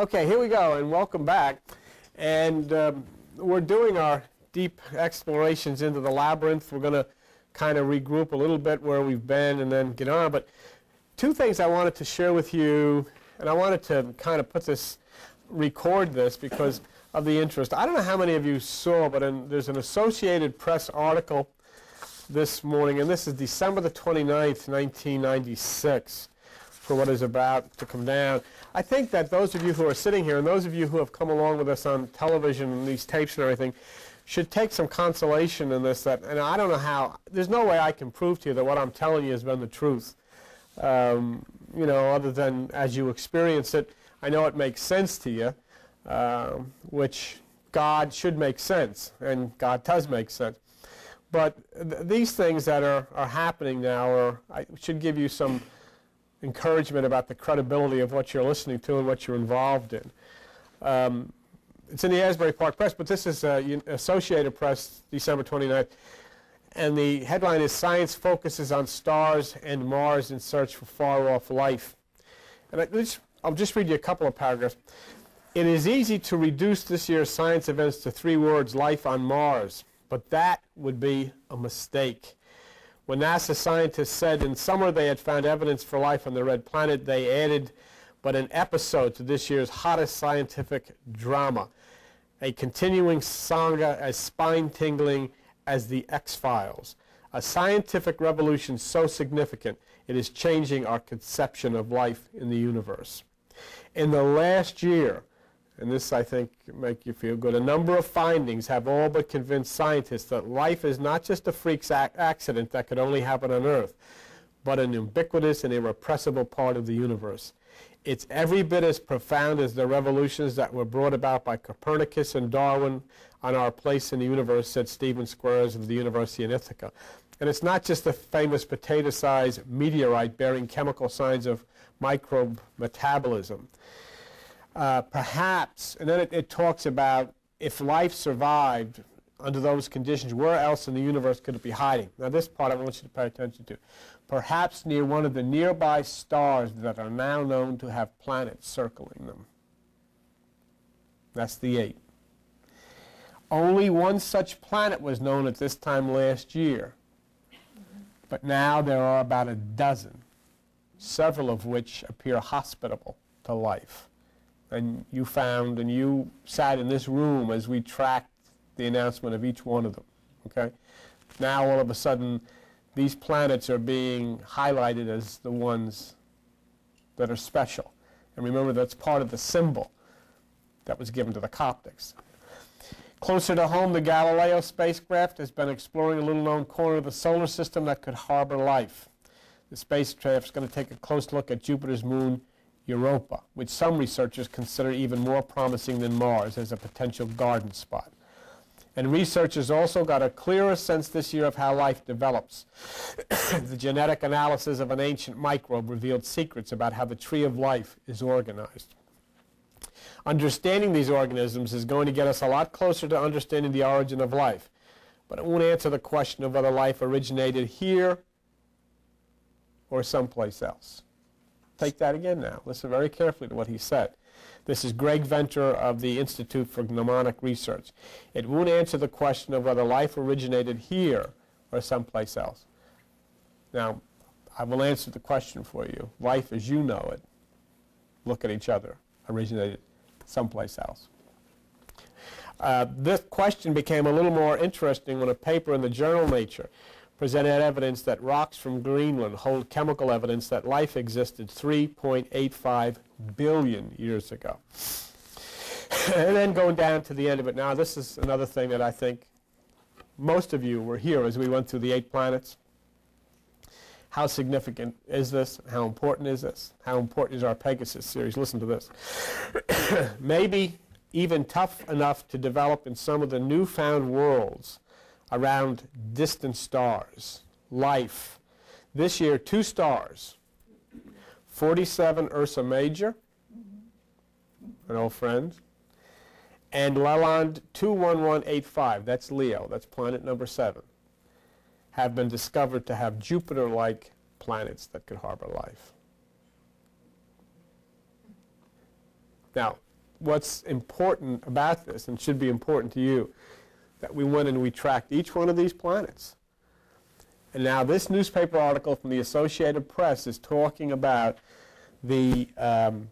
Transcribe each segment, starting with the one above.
Okay, here we go, and welcome back. And um, we're doing our deep explorations into the labyrinth. We're going to kind of regroup a little bit where we've been and then get on. But two things I wanted to share with you, and I wanted to kind of put this, record this because of the interest. I don't know how many of you saw, but in, there's an Associated Press article this morning, and this is December the 29th, 1996, for what is about to come down. I think that those of you who are sitting here and those of you who have come along with us on television and these tapes and everything should take some consolation in this. That, and I don't know how, there's no way I can prove to you that what I'm telling you has been the truth. Um, you know, other than as you experience it, I know it makes sense to you, uh, which God should make sense, and God does make sense. But th these things that are, are happening now are, I should give you some encouragement about the credibility of what you're listening to and what you're involved in. Um, it's in the Asbury Park Press, but this is uh, Associated Press, December 29th. And the headline is Science Focuses on Stars and Mars in Search for Far Off Life. And I I'll just read you a couple of paragraphs. It is easy to reduce this year's science events to three words life on Mars, but that would be a mistake. When NASA scientists said in summer they had found evidence for life on the red planet, they added but an episode to this year's hottest scientific drama, a continuing saga as spine-tingling as the X-Files, a scientific revolution so significant it is changing our conception of life in the universe. In the last year, and this I think make you feel good, a number of findings have all but convinced scientists that life is not just a freak accident that could only happen on Earth, but an ubiquitous and irrepressible part of the universe. It's every bit as profound as the revolutions that were brought about by Copernicus and Darwin on our place in the universe, said Stephen Squyres of the University of Ithaca. And it's not just the famous potato-sized meteorite bearing chemical signs of microbe metabolism uh, perhaps, and then it, it talks about if life survived under those conditions, where else in the universe could it be hiding? Now, this part I want you to pay attention to. Perhaps near one of the nearby stars that are now known to have planets circling them. That's the eight. Only one such planet was known at this time last year. But now there are about a dozen, several of which appear hospitable to life and you found and you sat in this room as we tracked the announcement of each one of them. Okay? Now all of a sudden these planets are being highlighted as the ones that are special. And remember that's part of the symbol that was given to the Coptics. Closer to home, the Galileo spacecraft has been exploring a little known corner of the solar system that could harbor life. The spacecraft is going to take a close look at Jupiter's moon Europa, which some researchers consider even more promising than Mars as a potential garden spot. And researchers also got a clearer sense this year of how life develops. the genetic analysis of an ancient microbe revealed secrets about how the tree of life is organized. Understanding these organisms is going to get us a lot closer to understanding the origin of life, but it won't answer the question of whether life originated here or someplace else. Take that again now. Listen very carefully to what he said. This is Craig Venter of the Institute for Genomic Research. It won't answer the question of whether life originated here or someplace else. Now, I will answer the question for you. Life as you know it, look at each other, originated someplace else. Uh, this question became a little more interesting when a paper in the journal Nature presented evidence that rocks from Greenland hold chemical evidence that life existed 3.85 billion years ago. and then going down to the end of it now, this is another thing that I think most of you were here as we went through the eight planets. How significant is this? How important is this? How important is our Pegasus series? Listen to this. Maybe even tough enough to develop in some of the newfound worlds around distant stars, life. This year, two stars, 47 Ursa Major, an old friend, and Lalande 21185, that's Leo, that's planet number seven, have been discovered to have Jupiter-like planets that could harbor life. Now, what's important about this, and should be important to you, that we went and we tracked each one of these planets. And now this newspaper article from the Associated Press is talking about the um,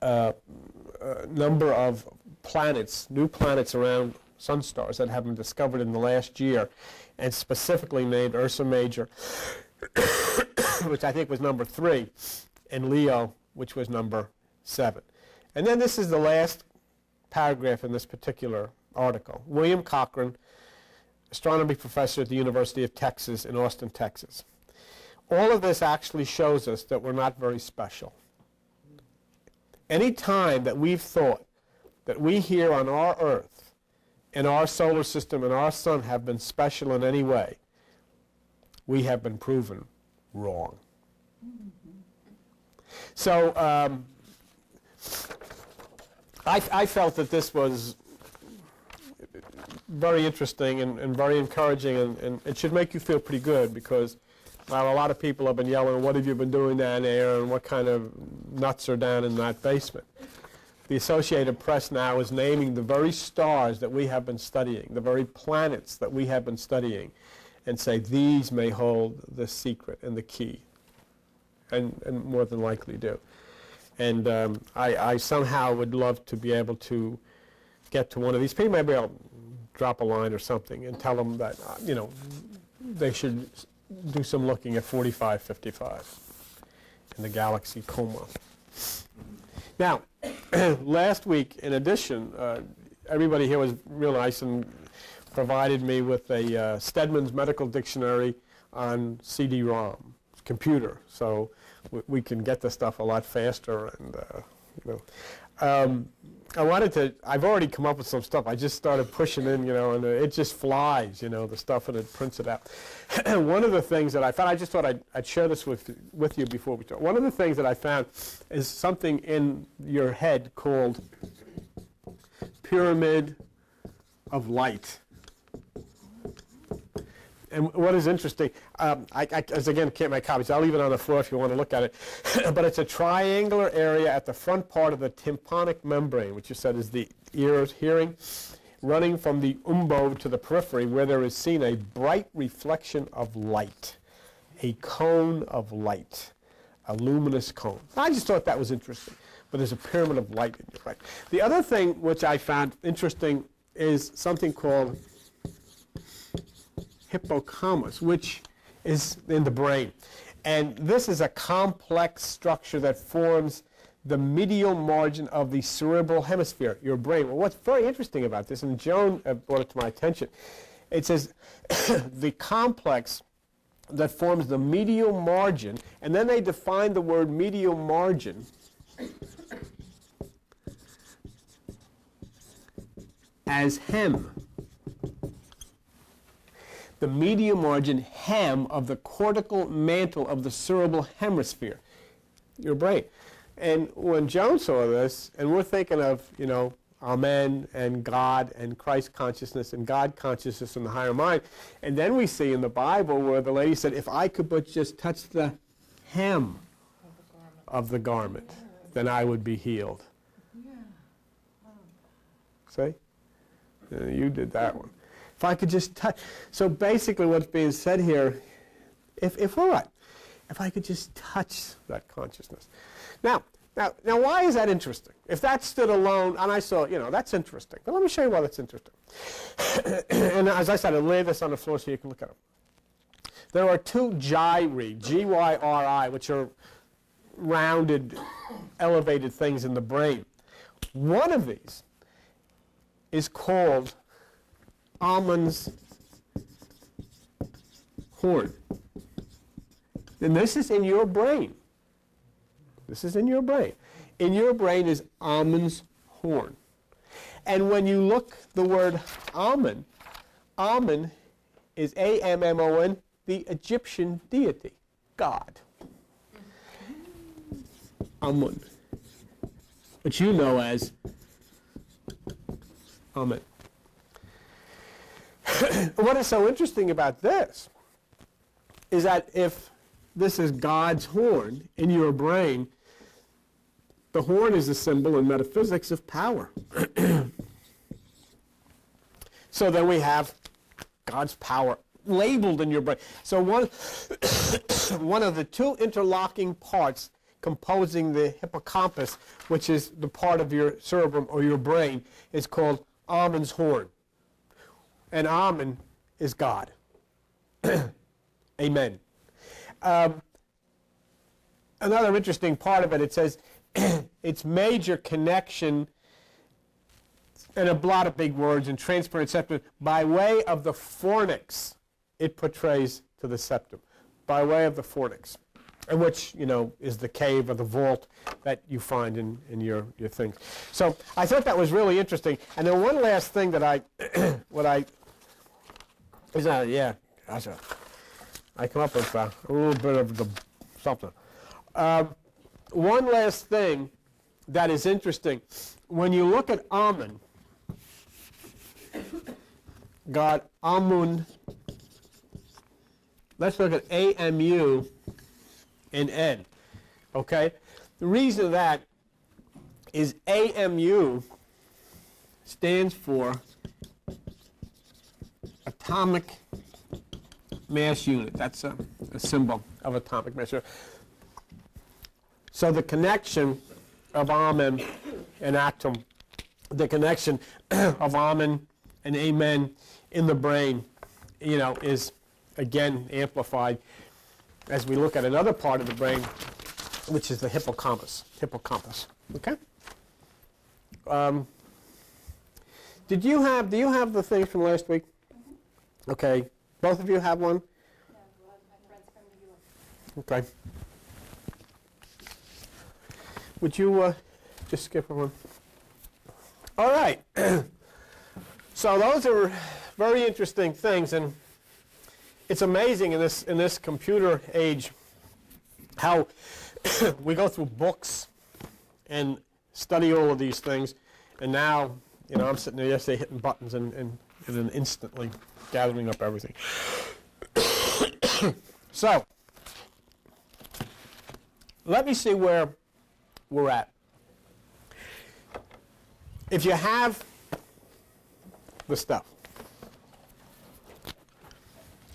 uh, uh, number of planets, new planets around sun stars that have been discovered in the last year, and specifically named Ursa Major, which I think was number three, and Leo, which was number seven. And then this is the last paragraph in this particular article. William Cochran, astronomy professor at the University of Texas in Austin, Texas. All of this actually shows us that we're not very special. Any time that we've thought that we here on our Earth, in our solar system, and our sun have been special in any way, we have been proven wrong. So um, I, I felt that this was very interesting and, and very encouraging, and, and, it should make you feel pretty good because well, a lot of people have been yelling, what have you been doing down there, and what kind of nuts are down in that basement. The Associated Press now is naming the very stars that we have been studying, the very planets that we have been studying, and say these may hold the secret and the key, and, and more than likely do. And um, I, I somehow would love to be able to get to one of these people. Maybe I'll drop a line or something and tell them that, uh, you know, they should do some looking at 4555 in the galaxy Coma. Now, last week, in addition, uh, everybody here was real nice and provided me with a uh, Stedman's Medical Dictionary on CD-ROM computer, so we can get the stuff a lot faster and, uh, you know. Um, I wanted to, I've already come up with some stuff. I just started pushing in, you know, and it just flies, you know, the stuff and it prints it out. one of the things that I found, I just thought I'd, I'd share this with, with you before we start. One of the things that I found is something in your head called pyramid of light. And what is interesting, um, I, I, as again, can't make copies. I'll leave it on the floor if you want to look at it. but it's a triangular area at the front part of the tympanic membrane, which you said is the ears hearing, running from the umbo to the periphery, where there is seen a bright reflection of light, a cone of light, a luminous cone. I just thought that was interesting. But there's a pyramid of light in your right. The other thing which I found interesting is something called hippocampus, which is in the brain. And this is a complex structure that forms the medial margin of the cerebral hemisphere, your brain. Well, what's very interesting about this, and Joan uh, brought it to my attention, it says the complex that forms the medial margin, and then they define the word medial margin as hem the medial margin hem of the cortical mantle of the cerebral hemisphere, your brain. And when Joan saw this, and we're thinking of, you know, Amen and God and Christ consciousness and God consciousness and the higher mind. And then we see in the Bible where the lady said, if I could but just touch the hem of the garment, then I would be healed. Yeah. See? You did that one. If I could just touch. So basically, what's being said here, if, if all right, if I could just touch that consciousness. Now, now, now, why is that interesting? If that stood alone, and I saw, you know, that's interesting. But let me show you why that's interesting. and as I said, I'll lay this on the floor so you can look at them. There are two gyri, G-Y-R-I, which are rounded, elevated things in the brain. One of these is called Ammon's horn. And this is in your brain. This is in your brain. In your brain is Ammon's horn. And when you look the word Ammon, Ammon is A-M-M-O-N, the Egyptian deity, God. Amun, which you know as Amen. what is so interesting about this is that if this is God's horn in your brain, The horn is a symbol in metaphysics of power. so then we have God's power labeled in your brain. So one, one of the two interlocking parts composing the hippocampus, which is the part of your cerebrum or your brain, is called Amun's horn. And Amen is God. Amen. Um, another interesting part of it, it says its major connection, and a lot of big words, and transparent septum, by way of the fornix, it portrays to the septum, by way of the fornix, and which, you know, is the cave or the vault that you find in, in your, your things. So I thought that was really interesting. And then one last thing that I, what I, is that, yeah, gosh, I come up with uh, a little bit of the something. Um, one last thing that is interesting. When you look at Amun, God Amun, let's look at AMU and N. Okay? The reason that is AMU stands for atomic mass unit. That's a, a symbol of atomic mass unit. So the connection of Amen and atom, the connection of Amen and Amen in the brain, you know, is again amplified as we look at another part of the brain, which is the hippocampus. Hippocampus. Okay. Um, did you have? Do you have the things from last week? Okay. Both of you have one? Okay. Would you uh, just skip one? All right. so those are very interesting things, and it's amazing in this in this computer age how we go through books and study all of these things, and now you know I'm sitting there yesterday hitting buttons and, and, and then instantly gathering up everything. so let me see where we're at. If you have the stuff,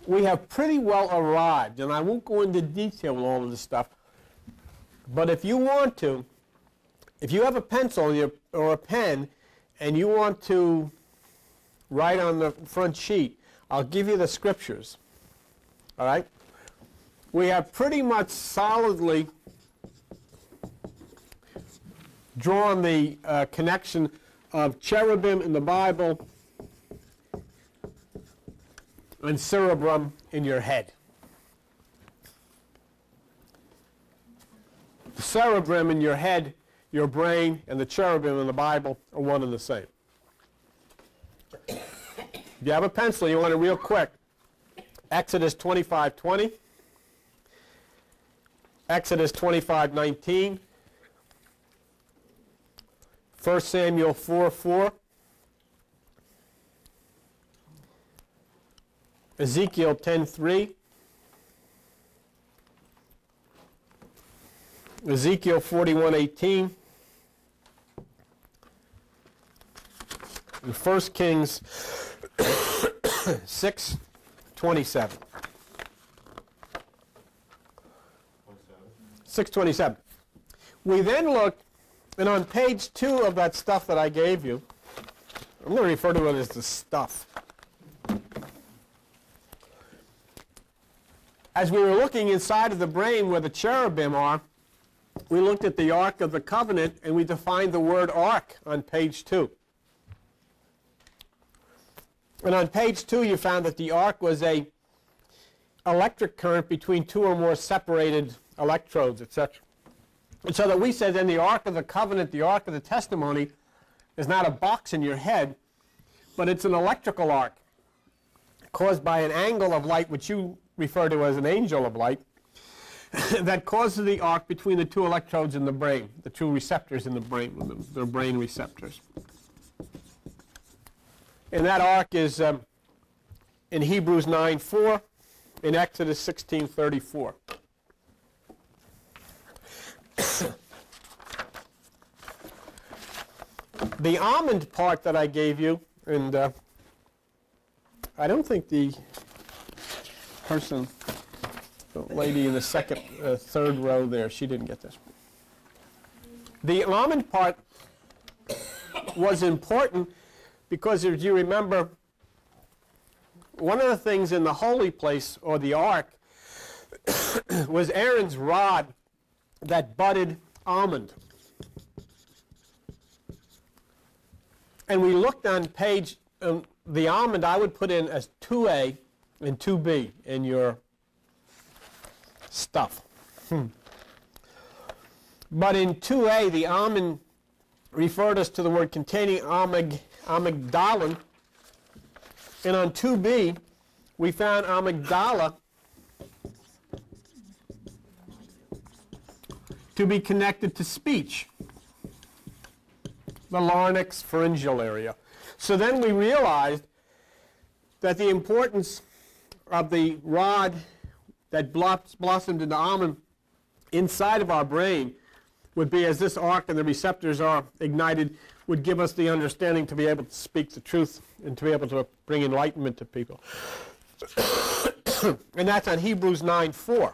we have pretty well arrived, and I won't go into detail with all of this stuff, but if you want to, if you have a pencil or a pen and you want to write on the front sheet, I'll give you the scriptures. All right? We have pretty much solidly drawn the uh, connection of cherubim in the Bible and cerebrum in your head. The cerebrum in your head, your brain, and the cherubim in the Bible are one and the same. If you have a pencil, you want it real quick. Exodus 25:20, Exodus 25:19, 1 Samuel 4 4. Ezekiel 10:3 Ezekiel 41 18. And 1 Kings 6:27 627. We then look and on page two of that stuff that I gave you, I'm going to refer to it as the stuff. As we were looking inside of the brain where the cherubim are, we looked at the Ark of the Covenant and we defined the word ark on page two. And on page two, you found that the ark was a electric current between two or more separated electrodes, etc. And so that we said then the Ark of the Covenant, the Ark of the Testimony, is not a box in your head, but it's an electrical arc caused by an angle of light, which you refer to as an angel of light, that causes the arc between the two electrodes in the brain, the two receptors in the brain, the, the brain receptors. And that arc is um, in Hebrews 9 4, in Exodus 16 34. the almond part that I gave you, and uh, I don't think the person, the lady in the second, uh, third row there, she didn't get this. The almond part was important because if you remember, one of the things in the holy place or the ark was Aaron's rod that budded almond. And we looked on page, um, the almond I would put in as 2A and 2B in your stuff. Hmm. But in 2A, the almond referred us to the word containing amyg, amygdalin. And on 2B, we found amygdala to be connected to speech, the larynx pharyngeal area. So then we realized that the importance of the rod that blossomed into almond inside of our brain would be as this arc and the receptors are ignited would give us the understanding to be able to speak the truth and to be able to bring enlightenment to people. and that's on Hebrews 9 4.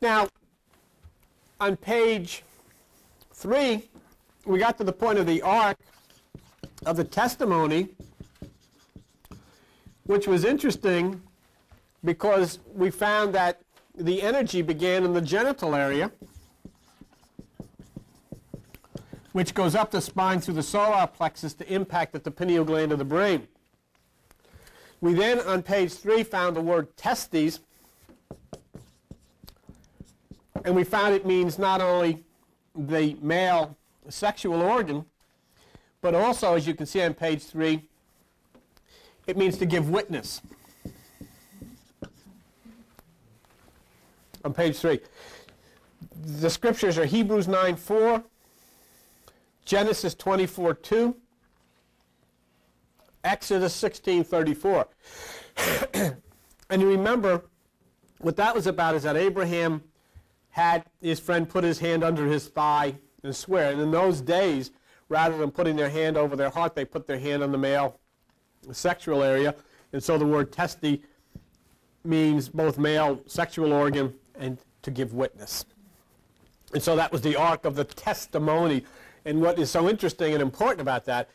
Now, on page 3, we got to the point of the ark of the testimony, which was interesting because we found that the energy began in the genital area, which goes up the spine through the solar plexus to impact at the pineal gland of the brain. We then, on page 3, found the word testes, and we found it means not only the male sexual organ, but also, as you can see on page 3, it means to give witness. On page 3. The scriptures are Hebrews 9 4, Genesis 24 2, Exodus 16 34. and you remember what that was about is that Abraham had his friend put his hand under his thigh and swear. And in those days, rather than putting their hand over their heart, they put their hand on the male sexual area. And so the word testy means both male sexual organ and to give witness. And so that was the arc of the testimony. And what is so interesting and important about that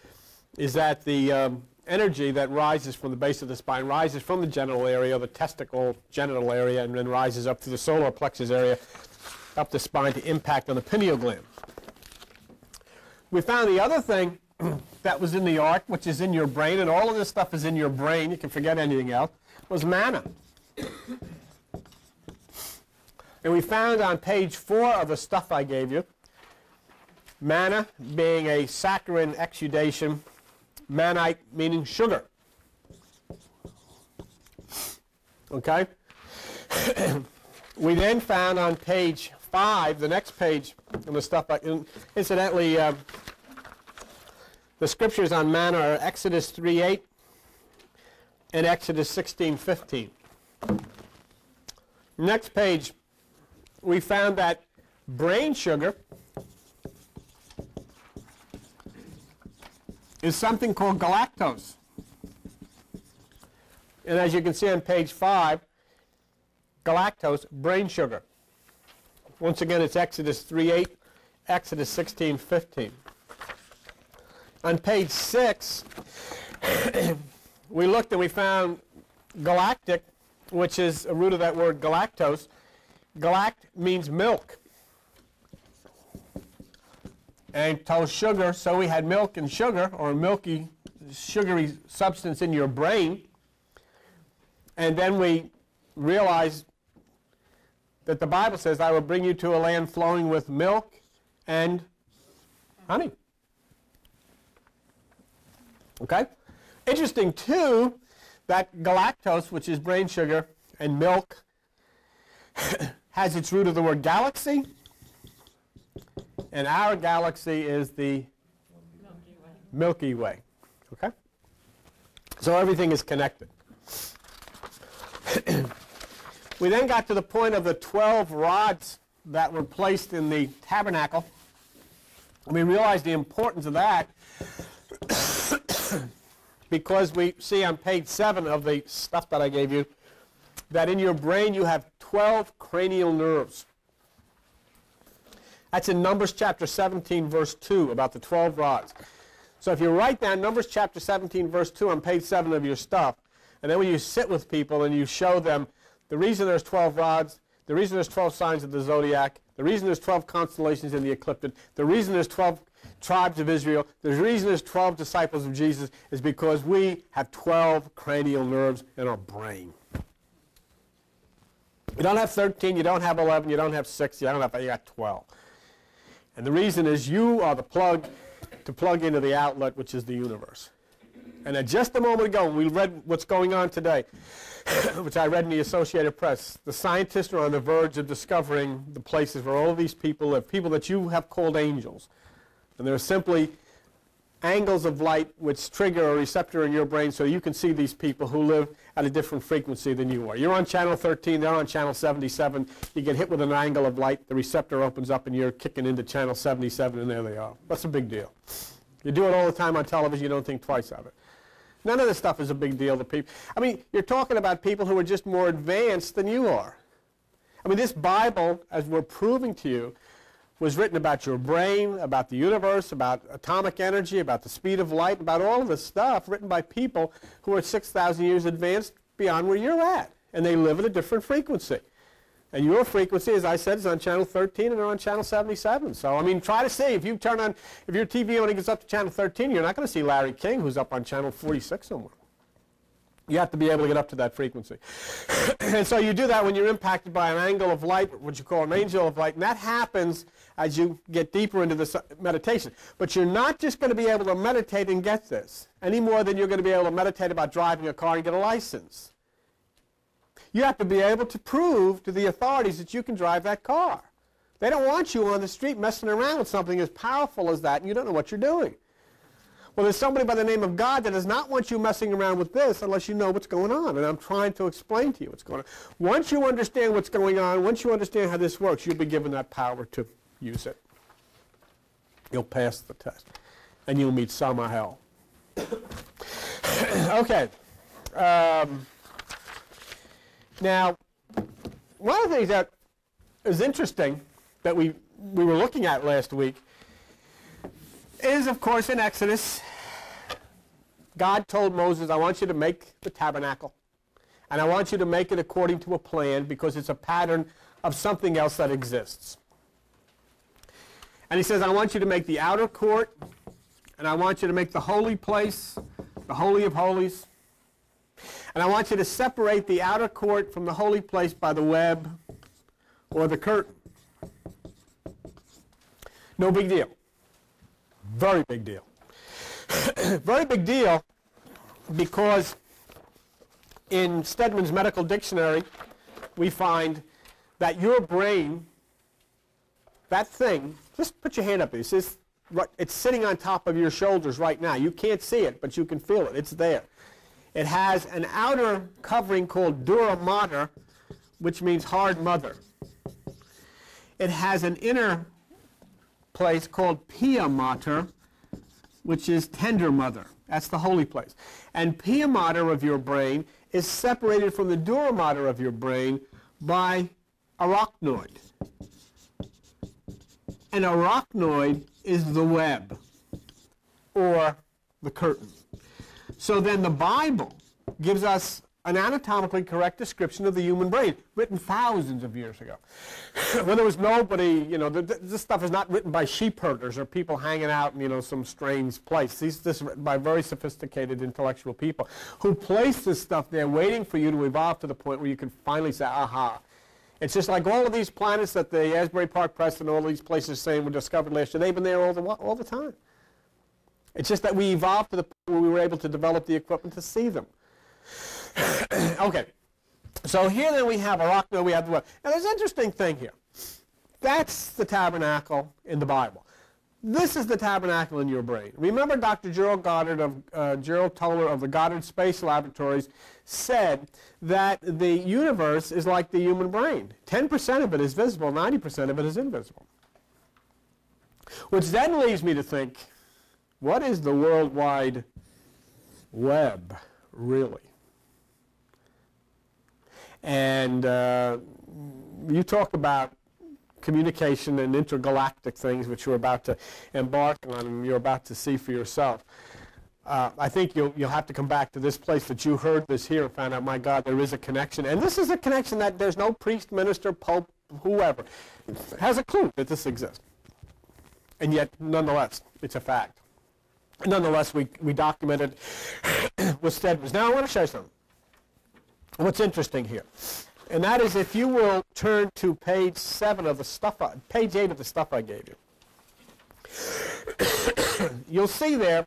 is that the um, energy that rises from the base of the spine rises from the genital area, the testicle genital area, and then rises up to the solar plexus area, up the spine to impact on the pineal gland. We found the other thing that was in the ark, which is in your brain, and all of this stuff is in your brain, you can forget anything else, was manna. and we found on page four of the stuff I gave you, manna being a saccharine exudation mannite meaning sugar. Okay? we then found on page 5, the next page in the stuff, I, incidentally, uh, the scriptures on manna are Exodus 3.8 and Exodus 16.15. Next page, we found that brain sugar is something called galactose. And as you can see on page 5, galactose, brain sugar. Once again, it's Exodus 3.8, Exodus 16.15. On page 6, we looked and we found galactic, which is a root of that word galactose. Galact means milk and told sugar, so we had milk and sugar, or a milky, sugary substance in your brain. And then we realized that the Bible says, I will bring you to a land flowing with milk and honey. Okay? Interesting, too, that galactose, which is brain sugar, and milk has its root of the word galaxy and our galaxy is the Milky Way. Milky Way. Okay? So everything is connected. we then got to the point of the 12 rods that were placed in the tabernacle. And We realized the importance of that because we see on page 7 of the stuff that I gave you that in your brain you have 12 cranial nerves. That's in Numbers chapter 17, verse 2, about the 12 rods. So if you write down Numbers chapter 17, verse 2 on page 7 of your stuff, and then when you sit with people and you show them the reason there's 12 rods, the reason there's 12 signs of the zodiac, the reason there's 12 constellations in the ecliptic, the reason there's 12 tribes of Israel, the reason there's 12 disciples of Jesus is because we have 12 cranial nerves in our brain. You don't have 13, you don't have 11, you don't have 6, you don't have, you got 12. And the reason is you are the plug to plug into the outlet, which is the universe. And just a moment ago, we read what's going on today, which I read in the Associated Press. The scientists are on the verge of discovering the places where all these people live, people that you have called angels. And they're simply angles of light which trigger a receptor in your brain so you can see these people who live at a different frequency than you are. You're on channel 13, they're on channel 77. You get hit with an angle of light, the receptor opens up and you're kicking into channel 77 and there they are. That's a big deal. You do it all the time on television, you don't think twice of it. None of this stuff is a big deal to people. I mean, you're talking about people who are just more advanced than you are. I mean, this Bible, as we're proving to you, was written about your brain, about the universe, about atomic energy, about the speed of light, about all of this stuff written by people who are 6,000 years advanced beyond where you're at. And they live at a different frequency. And your frequency, as I said, is on channel 13 and they're on channel 77. So, I mean, try to see. If you turn on, if your TV only gets up to channel 13, you're not going to see Larry King, who's up on channel 46 somewhere. You have to be able to get up to that frequency. and so you do that when you're impacted by an angle of light, what you call an angel of light, and that happens as you get deeper into this uh, meditation. But you're not just going to be able to meditate and get this any more than you're going to be able to meditate about driving a car and get a license. You have to be able to prove to the authorities that you can drive that car. They don't want you on the street messing around with something as powerful as that and you don't know what you're doing. Well, there's somebody by the name of God that does not want you messing around with this unless you know what's going on. And I'm trying to explain to you what's going on. Once you understand what's going on, once you understand how this works, you'll be given that power to use it. You'll pass the test. And you'll meet summer hell. okay. Um, now, one of the things that is interesting that we, we were looking at last week is, of course, in Exodus, God told Moses, I want you to make the tabernacle. And I want you to make it according to a plan because it's a pattern of something else that exists. And he says, I want you to make the outer court, and I want you to make the holy place, the Holy of Holies. And I want you to separate the outer court from the holy place by the web or the curtain. No big deal. Very big deal. Very big deal because in Stedman's Medical Dictionary, we find that your brain, that thing, just put your hand up. It's, it's sitting on top of your shoulders right now. You can't see it, but you can feel it. It's there. It has an outer covering called dura mater, which means hard mother. It has an inner place called pia mater, which is tender mother. That's the holy place. And pia mater of your brain is separated from the dura mater of your brain by arachnoid. An arachnoid is the web or the curtain. So then the Bible gives us an anatomically correct description of the human brain, written thousands of years ago. when there was nobody, you know, this stuff is not written by sheep herders or people hanging out in, you know, some strange place. These, this is written by very sophisticated intellectual people who place this stuff there waiting for you to evolve to the point where you can finally say, aha, it's just like all of these planets that the Asbury Park Press and all these places saying were discovered last year, they've been there all the, all the time. It's just that we evolved to the point where we were able to develop the equipment to see them. okay, so here then we have a rock, we have the Now there's an interesting thing here. That's the tabernacle in the Bible. This is the tabernacle in your brain. Remember Dr. Gerald Goddard of uh, Gerald Toller of the Goddard Space Laboratories said that the universe is like the human brain. 10% of it is visible, 90% of it is invisible. Which then leads me to think, what is the World Wide Web really? And uh, you talk about communication and intergalactic things which you're about to embark on and you're about to see for yourself. Uh, I think you'll, you'll have to come back to this place that you heard this here and found out, my God, there is a connection. And this is a connection that there's no priest, minister, pope, whoever has a clue that this exists. And yet, nonetheless, it's a fact. Nonetheless, we, we documented with Stedman's. Now, I want to show you something. What's interesting here and that is if you will turn to page 7 of the stuff, I, page 8 of the stuff I gave you. You'll see there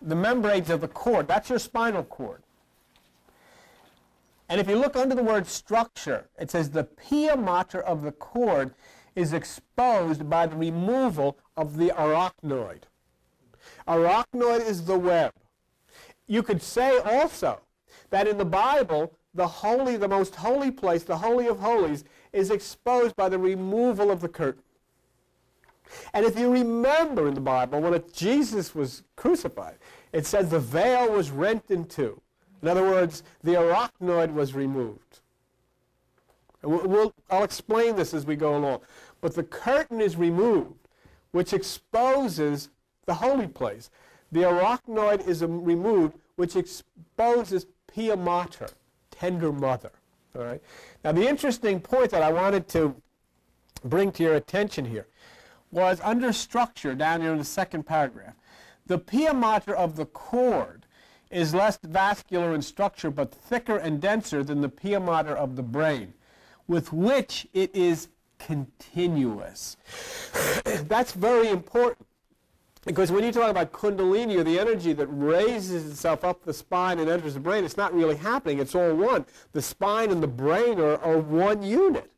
the membranes of the cord. That's your spinal cord. And if you look under the word structure, it says the pia mater of the cord is exposed by the removal of the arachnoid. Arachnoid is the web. You could say also that in the Bible, the holy, the most holy place, the Holy of Holies, is exposed by the removal of the curtain. And if you remember in the Bible, when Jesus was crucified, it says the veil was rent in two. In other words, the arachnoid was removed. We'll, we'll, I'll explain this as we go along. But the curtain is removed, which exposes the holy place. The arachnoid is removed, which exposes Pia Mater tender mother. All right. Now the interesting point that I wanted to bring to your attention here was under structure down here in the second paragraph. The pia mater of the cord is less vascular in structure but thicker and denser than the pia mater of the brain, with which it is continuous. That's very important. Because when you talk about kundalini, or the energy that raises itself up the spine and enters the brain, it's not really happening. It's all one. The spine and the brain are, are one unit.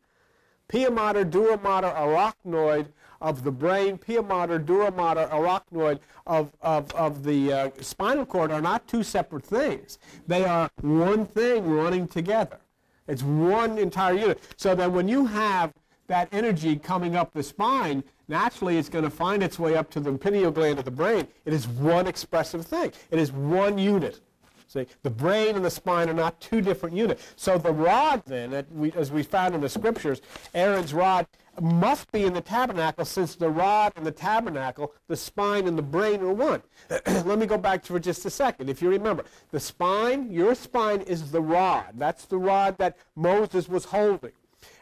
Pia mater, dura mater, arachnoid of the brain, pia mater, dura mater, arachnoid of, of, of the uh, spinal cord are not two separate things. They are one thing running together. It's one entire unit. So that when you have that energy coming up the spine, naturally it's going to find its way up to the pineal gland of the brain. It is one expressive thing. It is one unit. See, the brain and the spine are not two different units. So the rod then, we, as we found in the scriptures, Aaron's rod must be in the tabernacle since the rod and the tabernacle, the spine and the brain are one. Let me go back for just a second. If you remember, the spine, your spine is the rod. That's the rod that Moses was holding.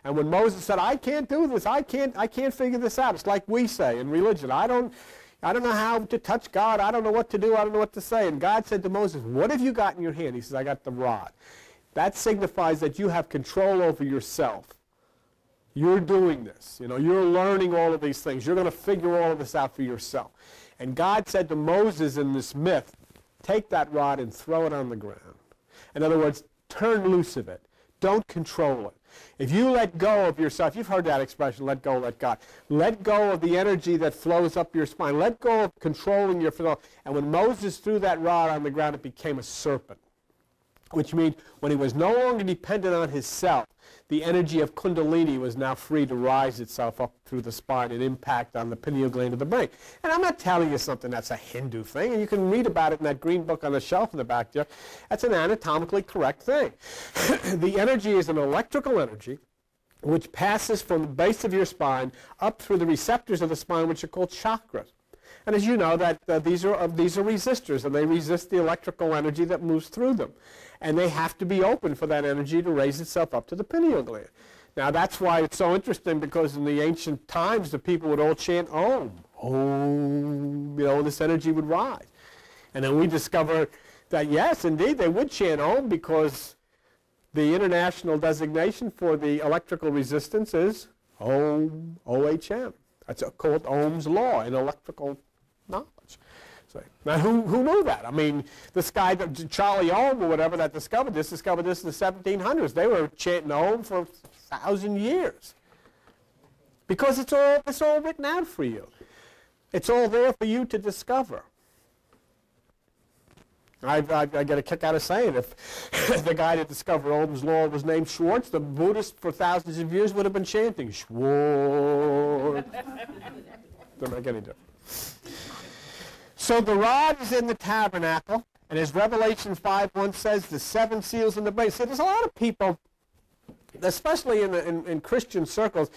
And when Moses said, I can't do this, I can't, I can't figure this out, it's like we say in religion. I don't, I don't know how to touch God. I don't know what to do. I don't know what to say. And God said to Moses, what have you got in your hand? He says, I got the rod. That signifies that you have control over yourself. You're doing this. You know, you're learning all of these things. You're going to figure all of this out for yourself. And God said to Moses in this myth, take that rod and throw it on the ground. In other words, turn loose of it. Don't control it. If you let go of yourself, you've heard that expression, let go, let God. Let go of the energy that flows up your spine. Let go of controlling your flow. And when Moses threw that rod on the ground, it became a serpent, which means when he was no longer dependent on his himself, the energy of kundalini was now free to rise itself up through the spine and impact on the pineal gland of the brain. And I'm not telling you something that's a Hindu thing, and you can read about it in that green book on the shelf in the back there. That's an anatomically correct thing. the energy is an electrical energy which passes from the base of your spine up through the receptors of the spine, which are called chakras. And as you know, that uh, these, are, uh, these are resistors, and they resist the electrical energy that moves through them. And they have to be open for that energy to raise itself up to the pineal gland. Now, that's why it's so interesting, because in the ancient times, the people would all chant Om. Om, you know, this energy would rise. And then we discover that, yes, indeed, they would chant Om because the international designation for the electrical resistance is Ohm, OHM. That's called Ohm's law in electrical knowledge. Now, who, who knew that? I mean, this guy, Charlie Ohm or whatever, that discovered this, discovered this in the 1700s. They were chanting Ohm for a thousand years. Because it's all, it's all written out for you. It's all there for you to discover. I, I, I, get a kick out of saying if the guy that discovered Ohm's law was named Schwartz, the Buddhists for thousands of years would have been chanting Schwartz. Doesn't make any difference. So the rod is in the tabernacle, and as Revelation 5 1 says, the seven seals in the brain. So there's a lot of people especially in, the, in, in, Christian circles,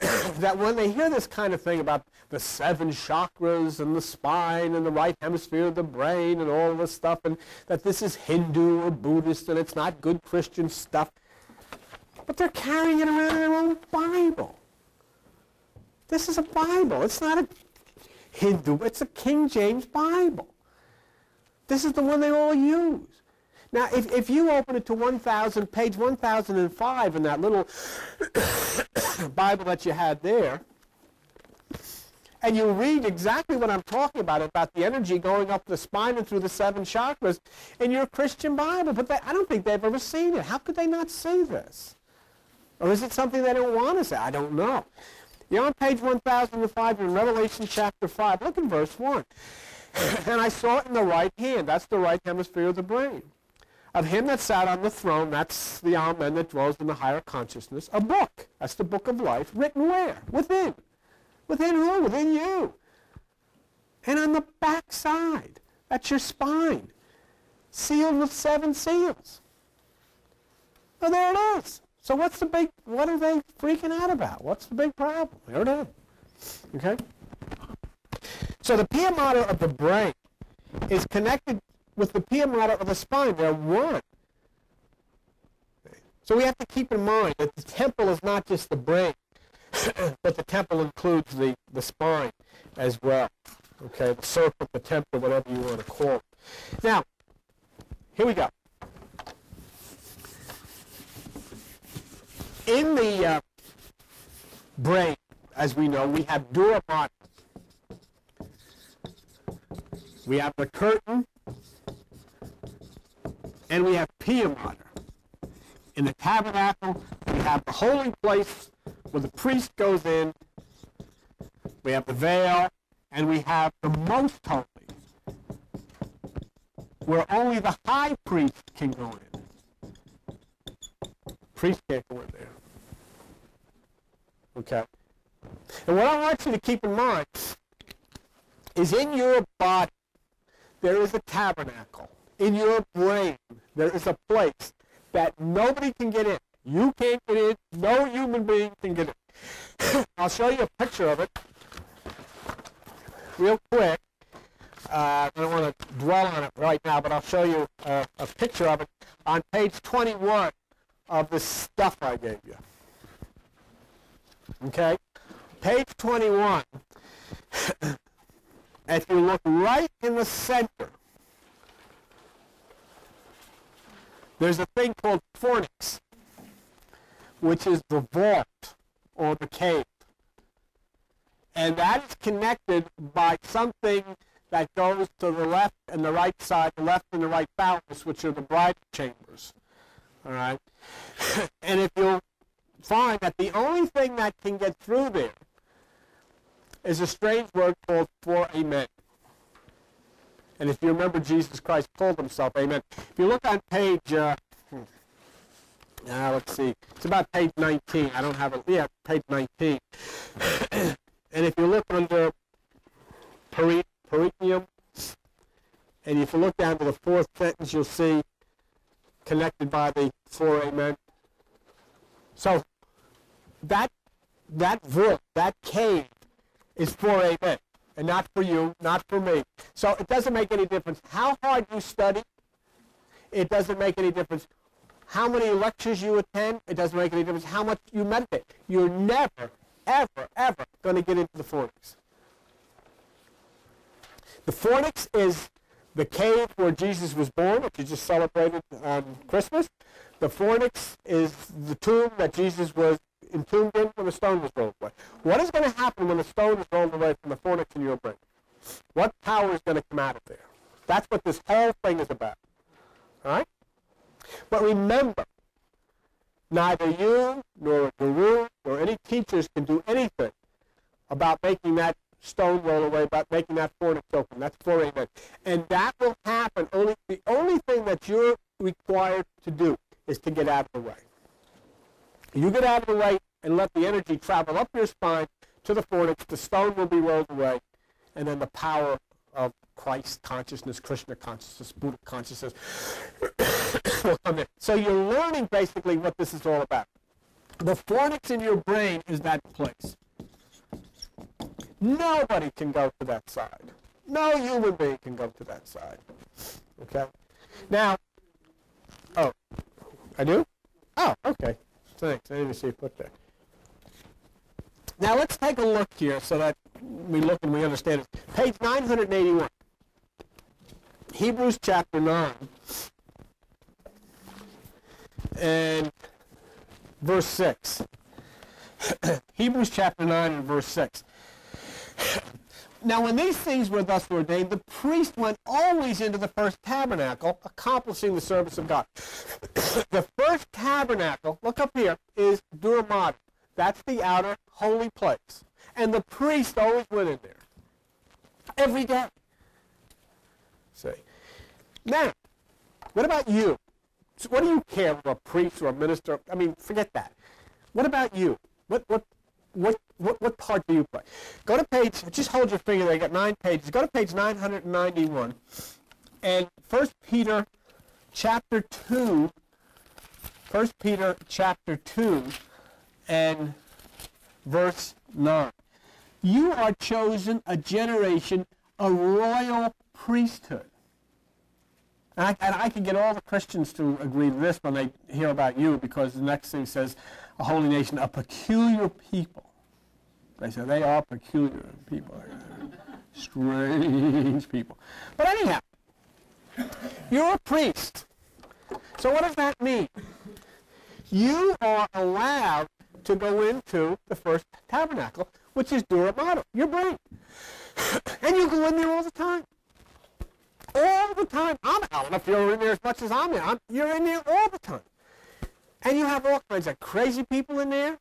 that when they hear this kind of thing about the seven chakras and the spine and the right hemisphere of the brain and all this stuff, and that this is Hindu or Buddhist and it's not good Christian stuff, but they're carrying it around in their own Bible. This is a Bible. It's not a Hindu. It's a King James Bible. This is the one they all use. Now, if, if you open it to 1000, page 1005 in that little Bible that you had there, and you read exactly what I'm talking about, about the energy going up the spine and through the seven chakras in your Christian Bible. But they, I don't think they've ever seen it. How could they not see this? Or is it something they don't want to say? I don't know. You're on page 1005 in Revelation chapter 5. Look in verse 1. and I saw it in the right hand. That's the right hemisphere of the brain of him that sat on the throne, that's the Amen that dwells in the higher consciousness, a book. That's the book of life, written where? Within. Within who? Within you. And on the back side, that's your spine, sealed with seven seals. Well, there it is. So what's the big, what are they freaking out about? What's the big problem? There it is. Okay? So the pia mater of the brain is connected with the pia mater of the spine. They're one. So we have to keep in mind that the temple is not just the brain, but the temple includes the, the spine as well. Okay, the circle, the temple, whatever you want to call it. Now, here we go. In the uh, brain, as we know, we have dura mater. We have the curtain and we have pia mater. In the tabernacle, we have the holy place where the priest goes in. We have the veil, and we have the most holy, where only the high priest can go in. Priest can't go in there. Okay. And what I want you to keep in mind is in your body, there is a tabernacle in your brain, there is a place that nobody can get in. You can't get in. No human being can get in. I'll show you a picture of it real quick. Uh, I don't want to dwell on it right now, but I'll show you uh, a picture of it on page 21 of the stuff I gave you. Okay? Page 21. if you look right in the center, There's a thing called fornix, which is the vault or the cave. And that is connected by something that goes to the left and the right side, the left and the right bowels, which are the bridal chambers. All right? and if you'll find that the only thing that can get through there is a strange word called for amen. And if you remember, Jesus Christ called himself, amen. If you look on page, uh, uh, let's see, it's about page 19. I don't have it, yeah, page 19. and if you look under peritoneum, and if you look down to the fourth sentence, you'll see connected by the four amen. So that that vault, that cave, is for amen and not for you, not for me. So it doesn't make any difference how hard you study. It doesn't make any difference how many lectures you attend. It doesn't make any difference how much you meditate. You're never, ever, ever going to get into the fornix. The fornix is the cave where Jesus was born, which you just celebrated on Christmas. The fornix is the tomb that Jesus was in when the stone was rolled away. What is going to happen when the stone is rolled away from the fornix in your brain? What power is going to come out of there? That's what this whole thing is about. All right? But remember, neither you nor a guru nor any teachers can do anything about making that stone roll away, by making that fornix open. That's four amen. And that will happen. Only the only thing that you're required to do is to get out of the way. You get out of the way and let the energy travel up your spine to the fornix. The stone will be rolled away, and then the power of Christ consciousness, Krishna consciousness, Buddha consciousness will come in. So you're learning basically what this is all about. The fornix in your brain is that place. Nobody can go to that side. No human being can go to that side. Okay? Now, oh, I do? Oh, okay. Thanks. I didn't see it put there. Now let's take a look here so that we look and we understand it. Page 981. Hebrews chapter 9 and verse 6. Hebrews chapter 9 and verse 6. Now, when these things were thus ordained, the priest went always into the first tabernacle, accomplishing the service of God. the first tabernacle, look up here, is Dura Mater. That's the outer holy place. And the priest always went in there. Every day. See. Now, what about you? So what do you care for a priest or a minister? I mean, forget that. What about you? What, what, what, what, what part do you play? Go to page, just hold your finger there, you got nine pages. Go to page 991. And 1 Peter chapter 2, 1 Peter chapter 2 and verse 9. You are chosen a generation, a royal priesthood. And I, and I can get all the Christians to agree to this when they hear about you because the next thing says a holy nation, a peculiar people. They say they are peculiar people. Strange people. But anyhow, you're a priest. So what does that mean? You are allowed to go into the first tabernacle, which is Dura Mater, your brain. And you go in there all the time. All the time. I'm, I don't know if you're in there as much as I'm in. I'm, you're in there all the time. And you have all kinds of crazy people in there.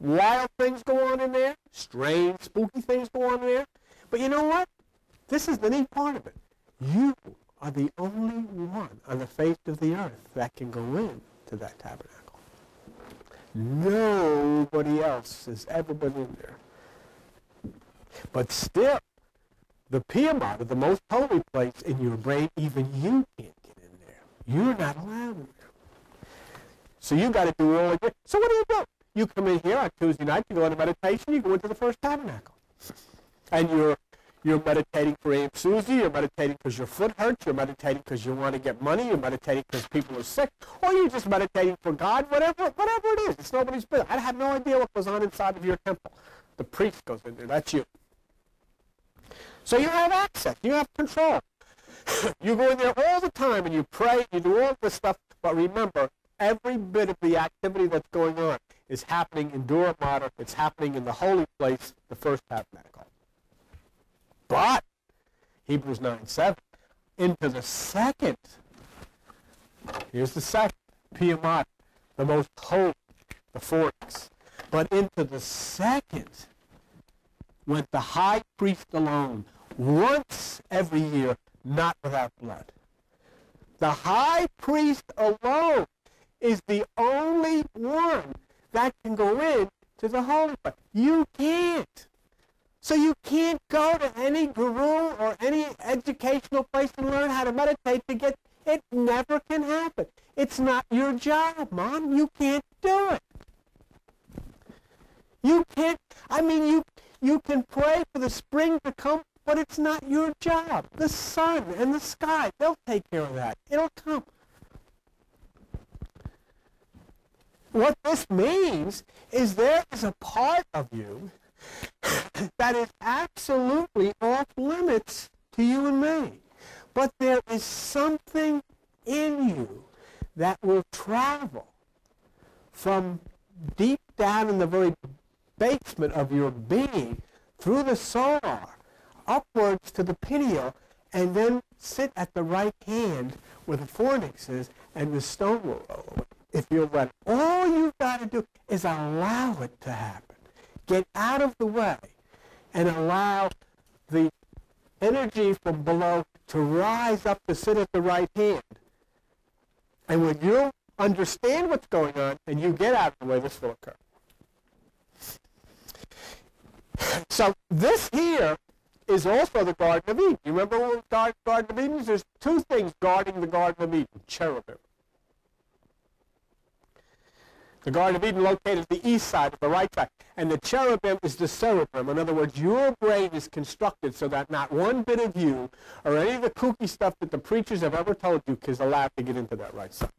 Wild things go on in there. Strange, spooky things go on in there. But you know what? This is the neat part of it. You are the only one on the face of the earth that can go in to that tabernacle. Nobody else has ever been in there. But still, the Mater, the most holy place in your brain, even you can't get in there. You're not allowed in there. So you got to do all it. So what do you do? You come in here on Tuesday night, you go into meditation, you go into the first tabernacle. And you're you're meditating for Aunt Susie, you're meditating because your foot hurts, you're meditating because you want to get money, you're meditating because people are sick, or you're just meditating for God, whatever whatever it is. It's nobody's business. I have no idea what goes on inside of your temple. The priest goes in there. That's you. So you have access. You have control. you go in there all the time and you pray, you do all this stuff, but remember, every bit of the activity that's going on is happening in Dura Mater. It's happening in the holy place, the first tabernacle. But, Hebrews 9, 7, into the second, here's the second, Pia Mater, the most holy, the fornix. But into the second went the high priest alone, once every year, not without blood. The high priest alone is the only one that can go in to the holy place. You can't. So you can't go to any guru or any educational place and learn how to meditate to get it never can happen. It's not your job, Mom. You can't do it. You can't I mean you you can pray for the spring to come, but it's not your job. The sun and the sky, they'll take care of that. It'll come. What this means is there is a part of you that is absolutely off limits to you and me. But there is something in you that will travel from deep down in the very basement of your being through the solar upwards to the pineal and then sit at the right hand where the fornix is and the stone will roll if you're ready. All you've got to do is allow it to happen. Get out of the way and allow the energy from below to rise up to sit at the right hand. And when you understand what's going on and you get out of the way, this will occur. So this here is also the Garden of Eden. You remember the Garden of Eden? There's two things guarding the Garden of Eden. Cherubim. The Garden of Eden located the east side, of the right side. And the cherubim is the cerebrum. In other words, your brain is constructed so that not one bit of you or any of the kooky stuff that the preachers have ever told you is allowed to get into that right side.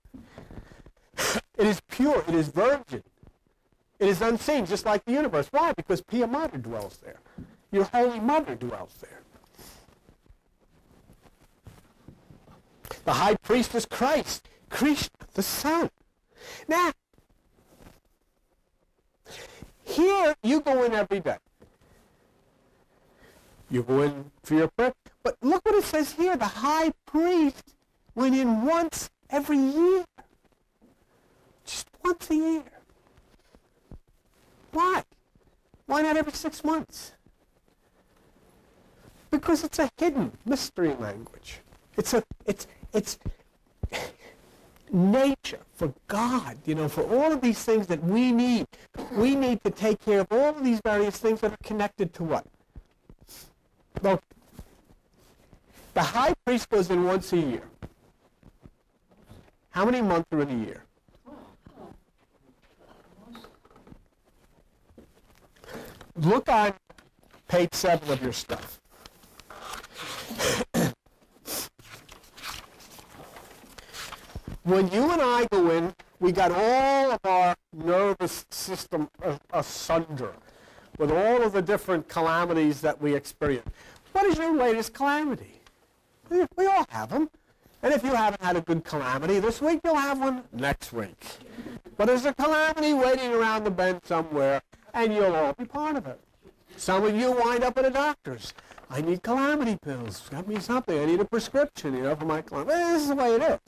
It is pure. It is virgin. It is unseen, just like the universe. Why? Because Pia Mater dwells there. Your Holy Mother dwells there. The high priest is Christ, Krishna, the Son. Now, here you go in every day. You go in for your prayer. But look what it says here. The high priest went in once every year. Just once a year. Why? Why not every six months? Because it's a hidden mystery language. It's a it's it's nature for God, you know, for all of these things that we need. We need to take care of all of these various things that are connected to what? Well, the high priest goes in once a year. How many months are in a year? Look on page 7 of your stuff. When you and I go in, we got all of our nervous system asunder with all of the different calamities that we experience. What is your latest calamity? We all have them. And if you haven't had a good calamity this week, you'll have one next week. But there's a calamity waiting around the bend somewhere, and you'll all be part of it. Some of you wind up at a doctor's. I need calamity pills. Got me something. I need a prescription, you know, for my calamity. This is the way it is.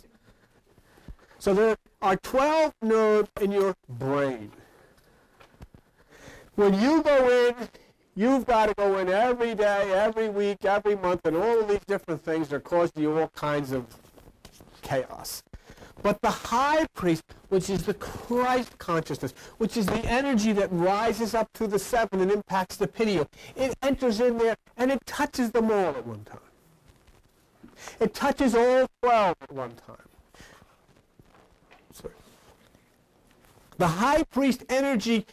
So there are 12 nerves in your brain. When you go in, you've got to go in every day, every week, every month, and all of these different things are causing you all kinds of chaos. But the high priest, which is the Christ consciousness, which is the energy that rises up to the seven and impacts the pineal, it enters in there and it touches them all at one time. It touches all 12 at one time. The high priest energy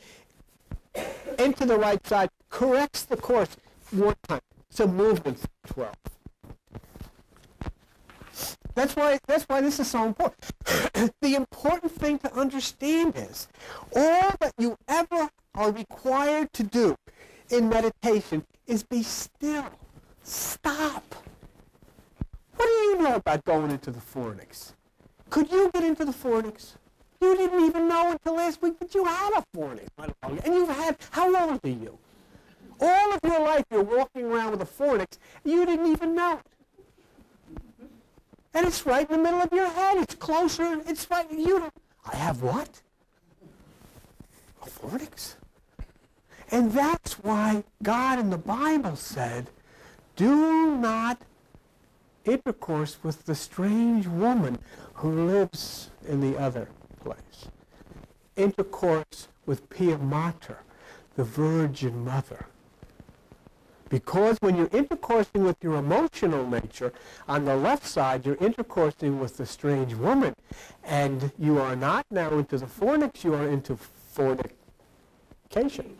into the right side corrects the course one time. So movement 12. That's why, that's why this is so important. the important thing to understand is all that you ever are required to do in meditation is be still. Stop. What do you know about going into the fornix? Could you get into the fornix? You didn't even know until last week that you had a fornix. And you've had, how old are you? All of your life you're walking around with a fornix, you didn't even know it. And it's right in the middle of your head. It's closer. It's right. You don't. I have what? A fornix. And that's why God in the Bible said, do not intercourse with the strange woman who lives in the other place. Intercourse with Pia Mater, the Virgin Mother. Because when you're intercoursing with your emotional nature, on the left side, you're intercoursing with the strange woman. And you are not now into the fornix, you are into fornication.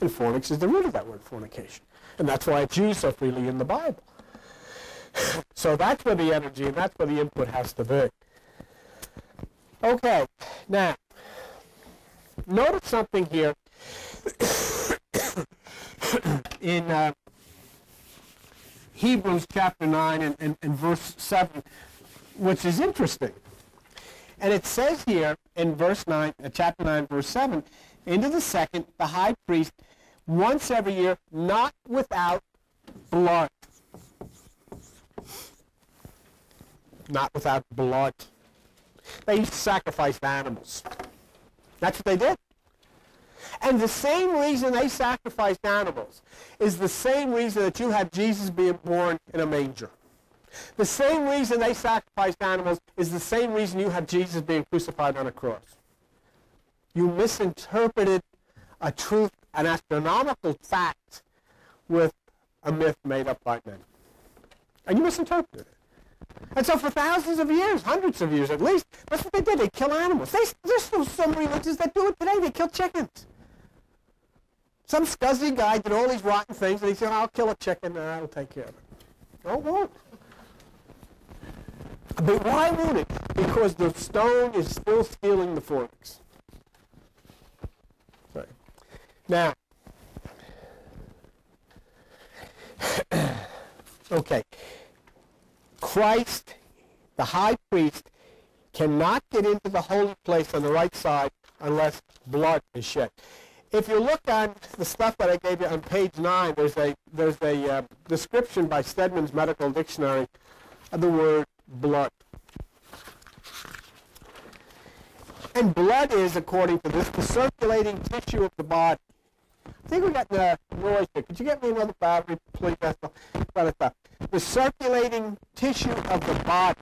And fornix is the root of that word, fornication. And that's why it's used so freely in the Bible. so that's where the energy and that's where the input has to be. Okay, now, notice something here in uh, Hebrews chapter 9 and, and, and verse 7, which is interesting. And it says here in verse 9, uh, chapter 9, verse 7, into the second, the high priest, once every year, not without blood. Not without blood. They used to sacrificed animals. That's what they did. And the same reason they sacrificed animals is the same reason that you have Jesus being born in a manger. The same reason they sacrificed animals is the same reason you have Jesus being crucified on a cross. You misinterpreted a truth, an astronomical fact, with a myth made up by men. And you misinterpreted it. And so for thousands of years, hundreds of years at least, that's what they did. They kill animals. They, there's still some religions that do it today. They kill chickens. Some scuzzy guy did all these rotten things, and he said, I'll kill a chicken, and I'll take care of it. No, it won't. But why won't it? Because the stone is still stealing the forks. Sorry. Now, okay. Christ, the high priest, cannot get into the holy place on the right side unless blood is shed. If you look on the stuff that I gave you on page 9, there's a, there's a uh, description by Stedman's Medical Dictionary of the word blood. And blood is, according to this, the circulating tissue of the body. I think we got the noise here. Could you get me another battery, please? That's the, the circulating tissue of the body.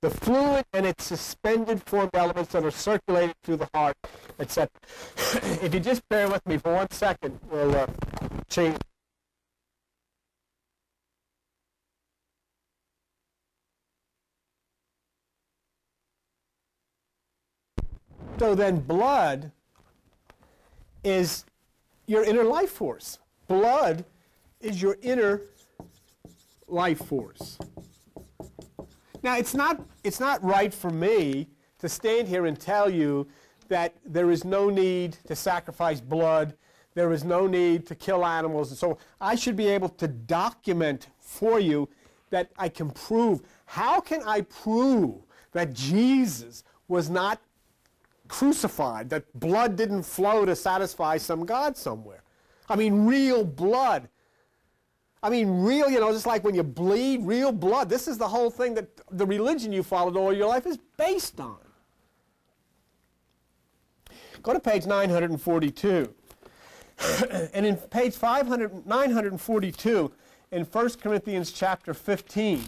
The fluid and its suspended formed elements that are circulating through the heart, etc. if you just bear with me for one second, we'll uh, change. So then blood is your inner life force. Blood is your inner life force. Now, it's not, it's not right for me to stand here and tell you that there is no need to sacrifice blood, there is no need to kill animals, and so I should be able to document for you that I can prove. How can I prove that Jesus was not crucified, that blood didn't flow to satisfy some God somewhere. I mean, real blood. I mean, real, you know, just like when you bleed, real blood. This is the whole thing that the religion you followed all your life is based on. Go to page 942. and in page 500, 942, in 1 Corinthians chapter 15,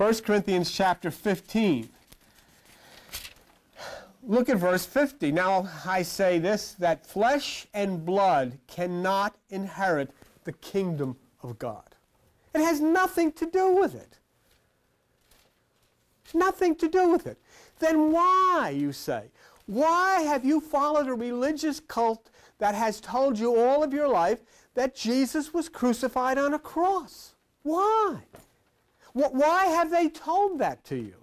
1 Corinthians chapter 15. Look at verse 50. Now I say this that flesh and blood cannot inherit the kingdom of God. It has nothing to do with it. Nothing to do with it. Then why, you say? Why have you followed a religious cult that has told you all of your life that Jesus was crucified on a cross? Why? Why have they told that to you?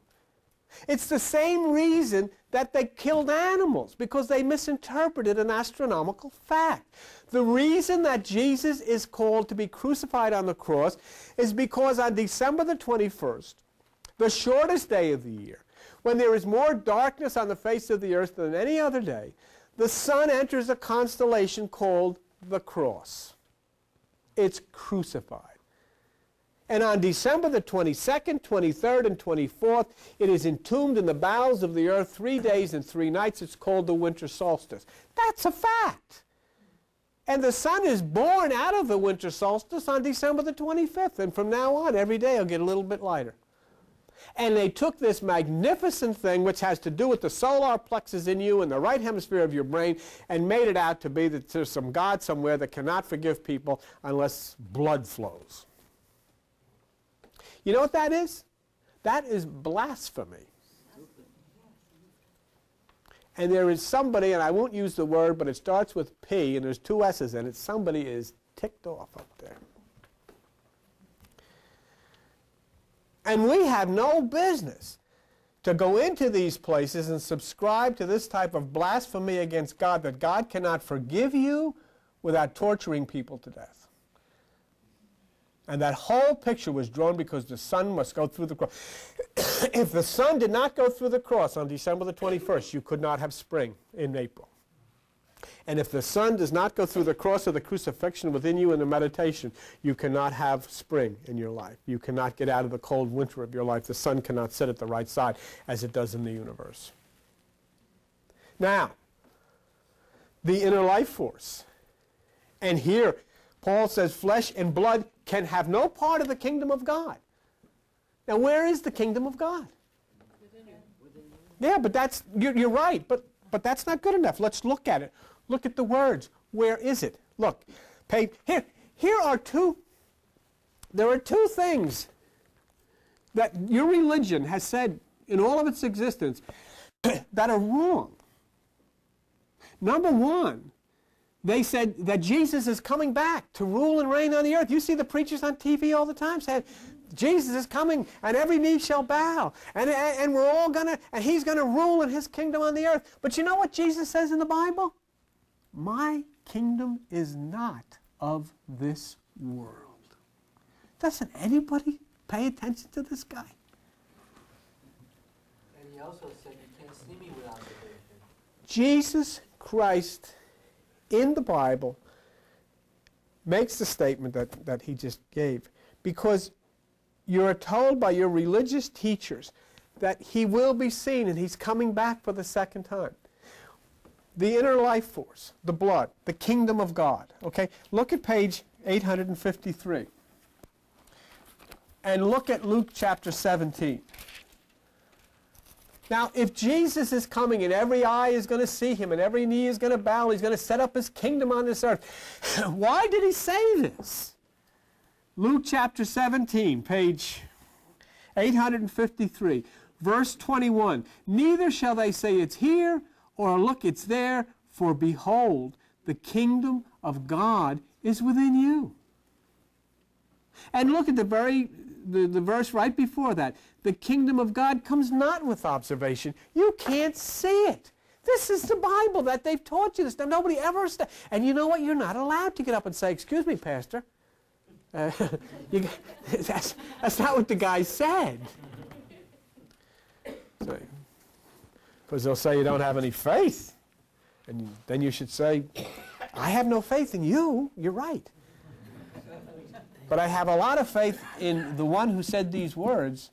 It's the same reason that they killed animals, because they misinterpreted an astronomical fact. The reason that Jesus is called to be crucified on the cross is because on December the 21st, the shortest day of the year, when there is more darkness on the face of the earth than any other day, the sun enters a constellation called the cross. It's crucified. And on December the 22nd, 23rd, and 24th, it is entombed in the bowels of the earth three days and three nights. It's called the winter solstice. That's a fact. And the sun is born out of the winter solstice on December the 25th. And from now on, every day it'll get a little bit lighter. And they took this magnificent thing, which has to do with the solar plexus in you and the right hemisphere of your brain, and made it out to be that there's some God somewhere that cannot forgive people unless blood flows. You know what that is? That is blasphemy. And there is somebody, and I won't use the word, but it starts with P, and there's two S's in it. Somebody is ticked off up there. And we have no business to go into these places and subscribe to this type of blasphemy against God that God cannot forgive you without torturing people to death. And that whole picture was drawn because the sun must go through the cross. if the sun did not go through the cross on December the 21st, you could not have spring in April. And if the sun does not go through the cross of the crucifixion within you in the meditation, you cannot have spring in your life. You cannot get out of the cold winter of your life. The sun cannot sit at the right side as it does in the universe. Now, the inner life force. And here, Paul says flesh and blood can have no part of the kingdom of God. Now, where is the kingdom of God? Yeah, but that's, you're, you're right, but, but that's not good enough. Let's look at it. Look at the words. Where is it? Look, pay, here, here are two, there are two things that your religion has said in all of its existence that are wrong. Number one, they said that Jesus is coming back to rule and reign on the earth. You see the preachers on TV all the time saying, Jesus is coming and every knee shall bow. And, and, and we're all going to, and he's going to rule in his kingdom on the earth. But you know what Jesus says in the Bible? My kingdom is not of this world. Doesn't anybody pay attention to this guy? And he also said, you can't see me without the vision. Jesus Christ in the Bible makes the statement that, that he just gave because you're told by your religious teachers that he will be seen and he's coming back for the second time. The inner life force, the blood, the kingdom of God. Okay, look at page 853. And look at Luke chapter 17. Now, if Jesus is coming and every eye is going to see him and every knee is going to bow, he's going to set up his kingdom on this earth, why did he say this? Luke chapter 17, page 853, verse 21. Neither shall they say it's here or look, it's there, for behold, the kingdom of God is within you. And look at the very the, the verse right before that. The kingdom of God comes not with observation. You can't see it. This is the Bible that they've taught you this. Nobody ever, and you know what? You're not allowed to get up and say, excuse me, Pastor. Uh, you, that's, that's not what the guy said. Because they'll say you don't have any faith. And then you should say, I have no faith in you. You're right. But I have a lot of faith in the one who said these words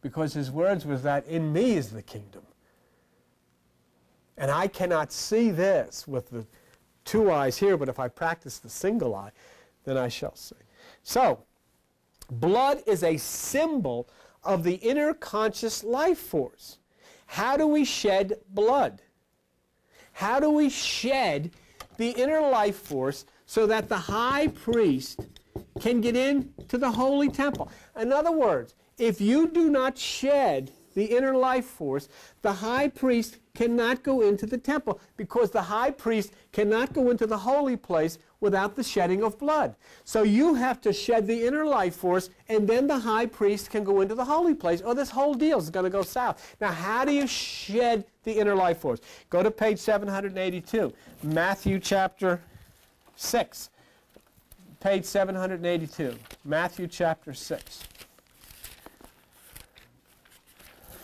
because his words was that in me is the kingdom. And I cannot see this with the two eyes here, but if I practice the single eye, then I shall see. So, blood is a symbol of the inner conscious life force. How do we shed blood? How do we shed the inner life force so that the high priest can get into the holy temple. In other words, if you do not shed the inner life force, the high priest cannot go into the temple because the high priest cannot go into the holy place without the shedding of blood. So you have to shed the inner life force and then the high priest can go into the holy place or this whole deal is going to go south. Now how do you shed the inner life force? Go to page 782, Matthew chapter 6 page 782, Matthew chapter 6.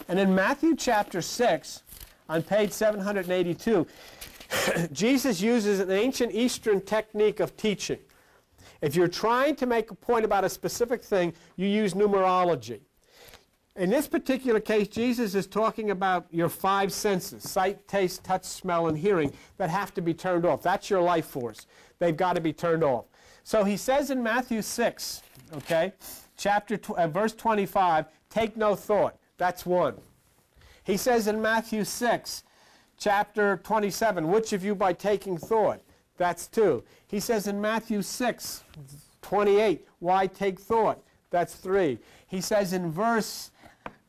And in Matthew chapter 6, on page 782, Jesus uses an ancient Eastern technique of teaching. If you're trying to make a point about a specific thing, you use numerology. In this particular case, Jesus is talking about your five senses sight, taste, touch, smell, and hearing that have to be turned off. That's your life force. They've got to be turned off. So he says in Matthew 6, okay, chapter uh, verse 25, take no thought. That's one. He says in Matthew 6, chapter 27, which of you by taking thought? That's two. He says in Matthew 6, 28, why take thought? That's three. He says in verse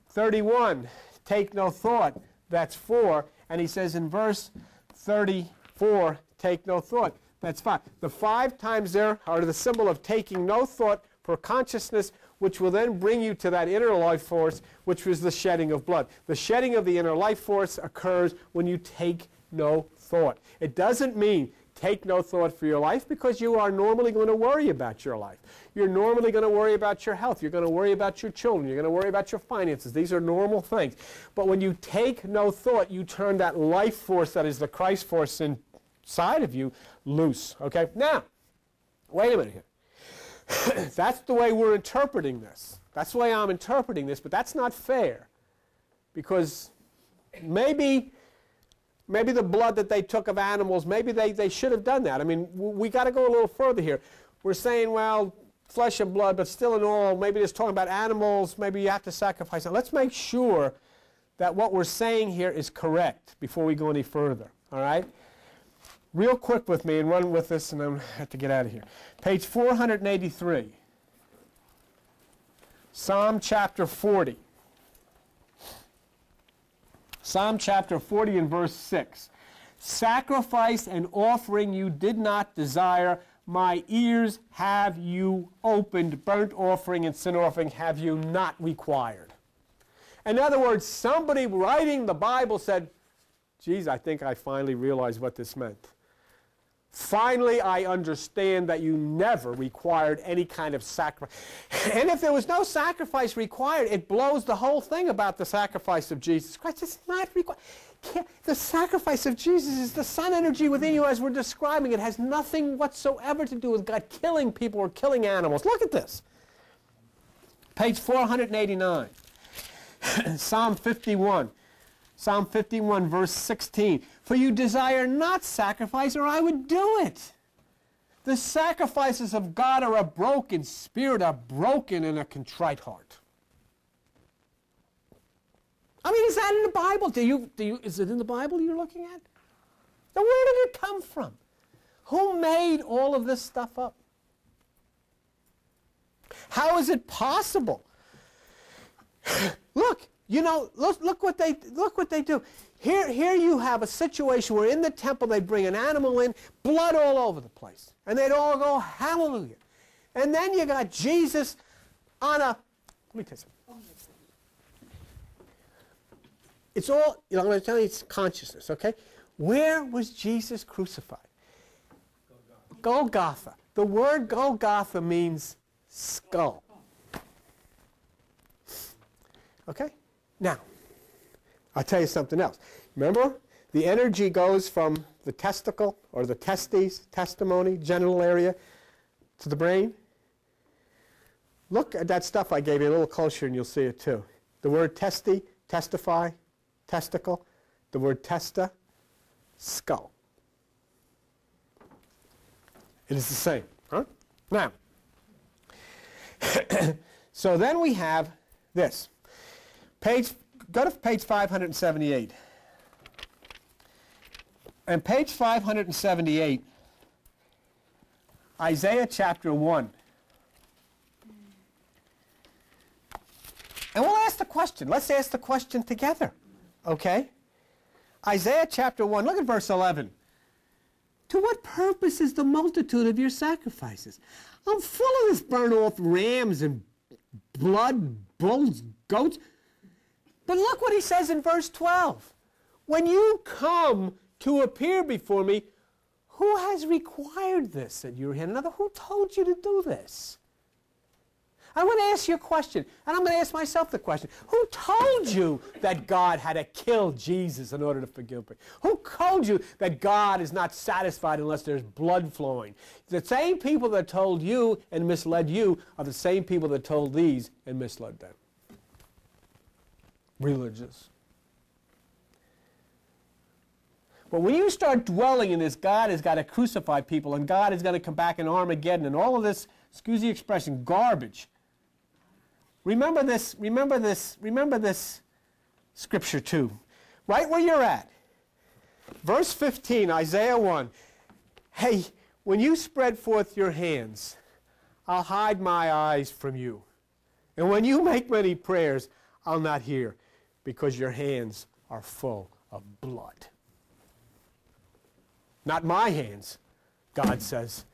31, take no thought. That's four. And he says in verse 34, take no thought. That's five. The five times there are the symbol of taking no thought for consciousness, which will then bring you to that inner life force, which was the shedding of blood. The shedding of the inner life force occurs when you take no thought. It doesn't mean take no thought for your life because you are normally going to worry about your life. You're normally going to worry about your health. You're going to worry about your children. You're going to worry about your finances. These are normal things. But when you take no thought, you turn that life force that is the Christ force in side of you loose. Okay? Now, wait a minute here. that's the way we're interpreting this. That's the way I'm interpreting this, but that's not fair. Because maybe maybe the blood that they took of animals, maybe they, they should have done that. I mean, we got to go a little further here. We're saying, well, flesh and blood, but still in all, maybe it's talking about animals, maybe you have to sacrifice it. Let's make sure that what we're saying here is correct before we go any further. All right? Real quick with me and run with this, and I'm going to have to get out of here. Page 483. Psalm chapter 40. Psalm chapter 40 and verse 6. Sacrifice and offering you did not desire, my ears have you opened, burnt offering and sin offering have you not required. In other words, somebody writing the Bible said, Geez, I think I finally realized what this meant. Finally, I understand that you never required any kind of sacrifice. And if there was no sacrifice required, it blows the whole thing about the sacrifice of Jesus Christ. It's not required. The sacrifice of Jesus is the sun energy within you as we're describing. It has nothing whatsoever to do with God killing people or killing animals. Look at this. Page 489. Psalm 51. Psalm 51, verse 16. For you desire not sacrifice, or I would do it. The sacrifices of God are a broken spirit, a broken and a contrite heart. I mean, is that in the Bible? Do you, do you, is it in the Bible you're looking at? Now, where did it come from? Who made all of this stuff up? How is it possible? look, you know, look, look, what they, look what they do. Here, here you have a situation where in the temple they bring an animal in, blood all over the place. And they'd all go, hallelujah. And then you got Jesus on a, let me tell you. It's all, you know, I'm going to tell you it's consciousness, okay? Where was Jesus crucified? Golgotha. Golgotha. The word Golgotha means skull. Okay? Now, I'll tell you something else. Remember, the energy goes from the testicle or the testes, testimony, genital area, to the brain. Look at that stuff I gave you a little closer and you'll see it too. The word testi, testify, testicle. The word testa, skull. It is the same. Huh? Now, so then we have this. Page Go to page 578. And page 578, Isaiah chapter 1. And we'll ask the question. Let's ask the question together. Okay? Isaiah chapter 1, look at verse 11. To what purpose is the multitude of your sacrifices? I'm full of this burnt off rams and blood, bulls, goats. But look what he says in verse 12. When you come to appear before me, who has required this at your hand? Another, who told you to do this? I want to ask you a question, and I'm going to ask myself the question. Who told you that God had to kill Jesus in order to forgive me? Who told you that God is not satisfied unless there's blood flowing? The same people that told you and misled you are the same people that told these and misled them religious. But when you start dwelling in this, God has got to crucify people, and God is going to come back in Armageddon, and all of this, excuse the expression, garbage. Remember this, remember this, remember this scripture too. Right where you're at. Verse 15, Isaiah 1. Hey, when you spread forth your hands, I'll hide my eyes from you. And when you make many prayers, I'll not hear because your hands are full of blood. Not my hands, God says.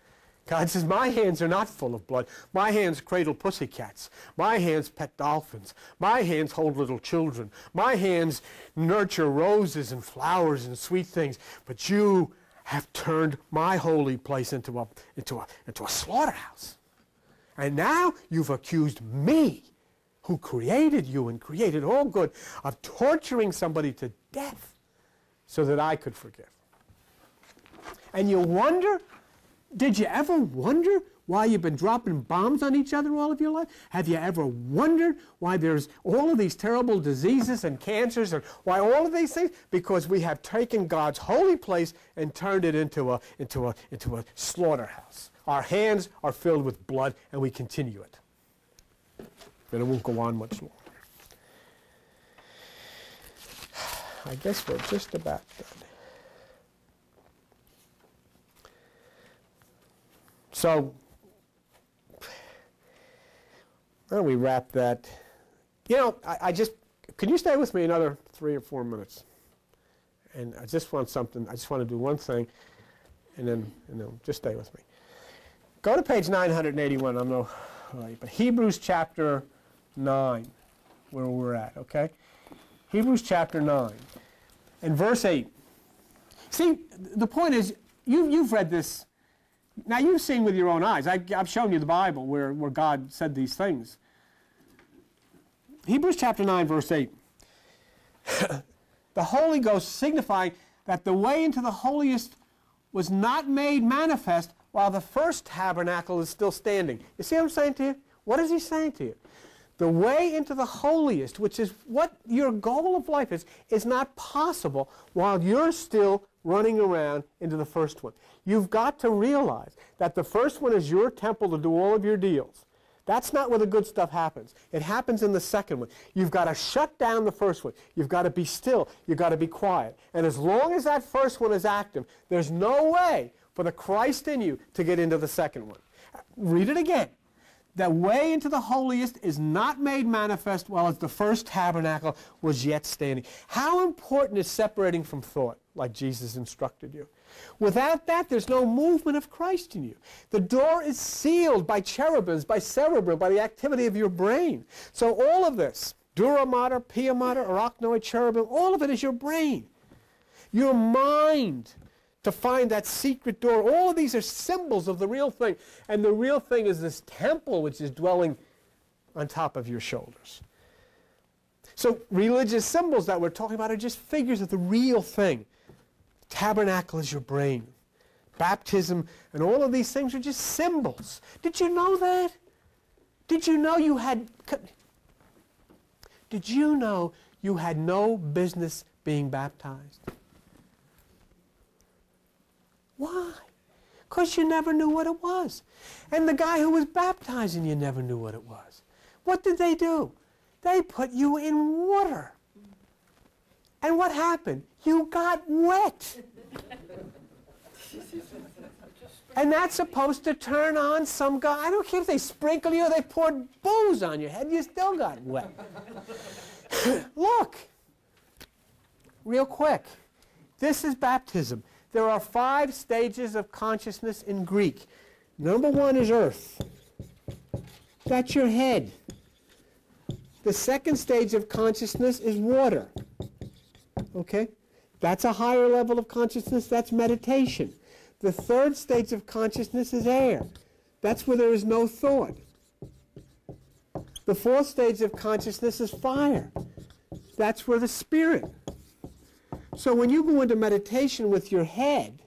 God says, My hands are not full of blood. My hands cradle pussycats. My hands pet dolphins. My hands hold little children. My hands nurture roses and flowers and sweet things. But you have turned my holy place into a, into a, into a slaughterhouse. And now you've accused me who created you and created all good, of torturing somebody to death so that I could forgive. And you wonder, did you ever wonder why you've been dropping bombs on each other all of your life? Have you ever wondered why there's all of these terrible diseases and cancers and why all of these things? Because we have taken God's holy place and turned it into a, into a, into a slaughterhouse. Our hands are filled with blood and we continue it. And it won't go on much longer. I guess we're just about done. So, why don't we wrap that? You know, I, I, just, can you stay with me another three or four minutes? And I just want something, I just want to do one thing, and then, and then just stay with me. Go to page 981, I'm no, but Hebrews chapter 9, where we're at, okay? Hebrews chapter 9 and verse 8. See, the point is, you, you've read this now you've seen with your own eyes. I, have shown you the Bible where, where God said these things. Hebrews chapter 9, verse 8. the Holy Ghost signifying that the way into the holiest was not made manifest while the first tabernacle is still standing. You see what I'm saying to you? What is he saying to you? The way into the holiest, which is what your goal of life is, is not possible while you're still running around into the first one. You've got to realize that the first one is your temple to do all of your deals. That's not where the good stuff happens. It happens in the second one. You've got to shut down the first one. You've got to be still. You've got to be quiet. And as long as that first one is active, there's no way for the Christ in you to get into the second one. Read it again. The way into the holiest is not made manifest while the first tabernacle was yet standing. How important is separating from thought, like Jesus instructed you? Without that, there's no movement of Christ in you. The door is sealed by cherubims, by cerebrum, by the activity of your brain. So all of this, dura mater, pia mater, arachnoid, cherubim, all of it is your brain. Your mind to find that secret door. All of these are symbols of the real thing. And the real thing is this temple which is dwelling on top of your shoulders. So religious symbols that we're talking about are just figures of the real thing. Tabernacle is your brain. Baptism and all of these things are just symbols. Did you know that? Did you know you had Did you know you had no business being baptized? Why? Because you never knew what it was. And the guy who was baptizing you never knew what it was. What did they do? They put you in water. And what happened? You got wet. and that's supposed to turn on some guy. I don't care if they sprinkle you or they poured booze on your head, you still got wet. Look, real quick. This is baptism. There are five stages of consciousness in Greek. Number one is earth. That's your head. The second stage of consciousness is water. Okay? That's a higher level of consciousness. That's meditation. The third stage of consciousness is air. That's where there is no thought. The fourth stage of consciousness is fire. That's where the spirit. So when you go into meditation with your head,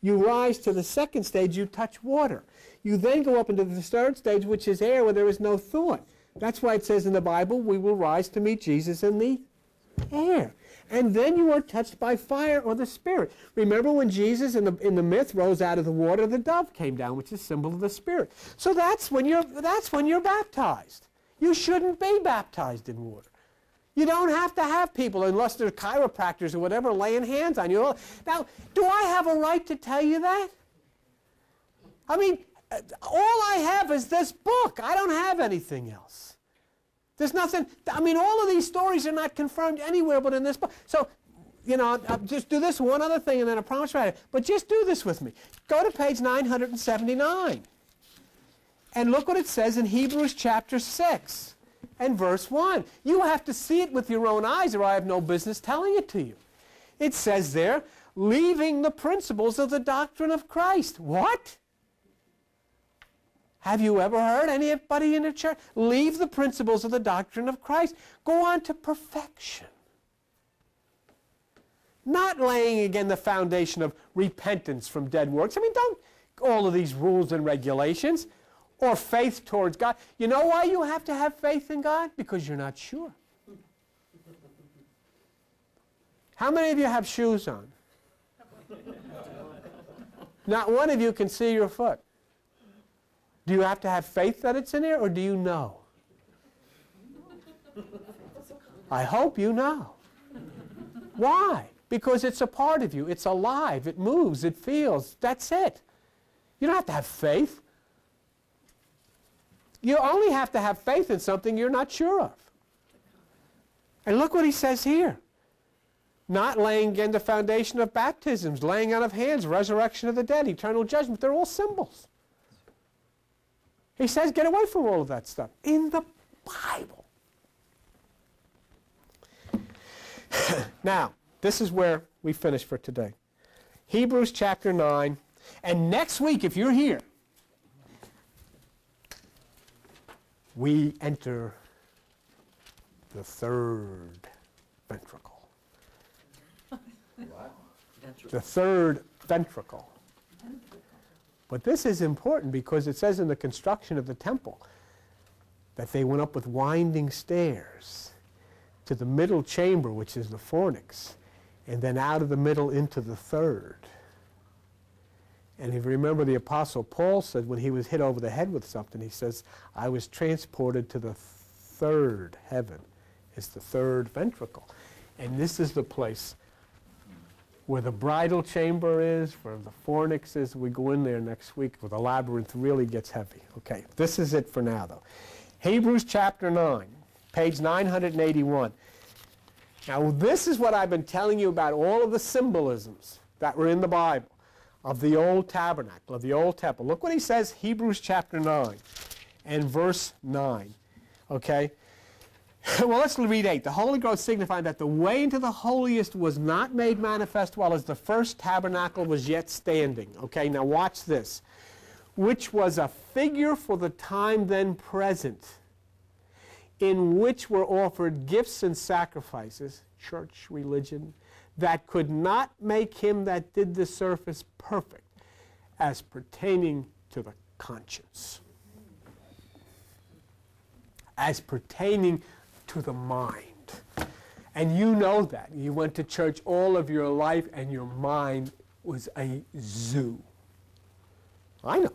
you rise to the second stage, you touch water. You then go up into the third stage, which is air, where there is no thought. That's why it says in the Bible, we will rise to meet Jesus in the air and then you are touched by fire or the Spirit. Remember when Jesus in the, in the myth rose out of the water, the dove came down, which is a symbol of the Spirit. So that's when you're, that's when you're baptized. You shouldn't be baptized in water. You don't have to have people, unless they're chiropractors or whatever, laying hands on you. Now, do I have a right to tell you that? I mean, all I have is this book. I don't have anything else. There's nothing, I mean, all of these stories are not confirmed anywhere but in this book. So, you know, I'll just do this one other thing and then I promise you. But just do this with me. Go to page 979. And look what it says in Hebrews chapter 6 and verse 1. You have to see it with your own eyes or I have no business telling it to you. It says there, leaving the principles of the doctrine of Christ. What? Have you ever heard anybody in a church leave the principles of the doctrine of Christ? Go on to perfection. Not laying again the foundation of repentance from dead works. I mean, don't all of these rules and regulations or faith towards God. You know why you have to have faith in God? Because you're not sure. How many of you have shoes on? Not one of you can see your foot. Do you have to have faith that it's in there, or do you know? I hope you know. Why? Because it's a part of you. It's alive. It moves. It feels. That's it. You don't have to have faith. You only have to have faith in something you're not sure of. And look what he says here. Not laying again the foundation of baptisms, laying out of hands, resurrection of the dead, eternal judgment. They're all symbols. He says, get away from all of that stuff in the Bible. now, this is where we finish for today. Hebrews chapter 9. And next week, if you're here, we enter the third ventricle. The third ventricle. But this is important because it says in the construction of the temple that they went up with winding stairs to the middle chamber, which is the fornix, and then out of the middle into the third. And if you remember, the Apostle Paul said when he was hit over the head with something, he says, I was transported to the third heaven. It's the third ventricle. And this is the place where the bridal chamber is, where the fornix is. We go in there next week where the labyrinth really gets heavy. Okay, this is it for now, though. Hebrews chapter 9, page 981. Now, this is what I've been telling you about all of the symbolisms that were in the Bible of the old tabernacle, of the old temple. Look what he says, Hebrews chapter 9 and verse 9. Okay? well, let's read 8. The Holy Ghost signifying that the way into the holiest was not made manifest while as the first tabernacle was yet standing. Okay, now watch this. Which was a figure for the time then present, in which were offered gifts and sacrifices, church religion, that could not make him that did the service perfect as pertaining to the conscience, as pertaining to the mind. And you know that. You went to church all of your life and your mind was a zoo. I know.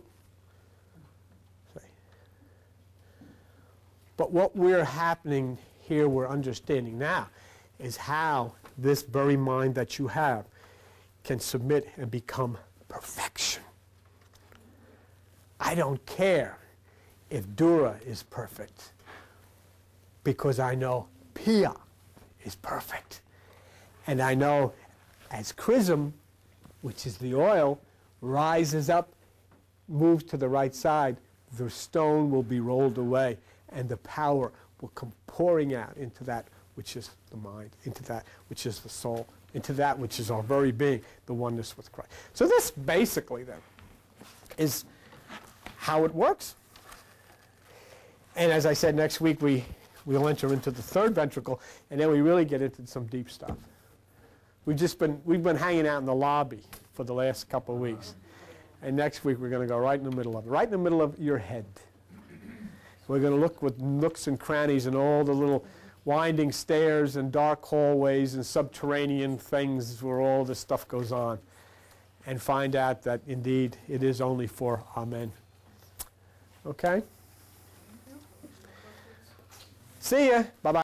But what we're happening here, we're understanding now, is how this very mind that you have can submit and become perfection. I don't care if Dura is perfect because I know Pia is perfect. And I know as chrism, which is the oil, rises up, moves to the right side, the stone will be rolled away and the power will come pouring out into that which is the mind, into that which is the soul, into that which is our very being, the oneness with Christ. So this basically then is how it works. And as I said, next week we, we'll enter into the third ventricle, and then we really get into some deep stuff. We've just been, we've been hanging out in the lobby for the last couple of weeks. And next week we're going to go right in the middle of it, right in the middle of your head. We're going to look with nooks and crannies and all the little winding stairs and dark hallways and subterranean things where all this stuff goes on and find out that indeed it is only for Amen. Okay? See ya. Bye bye.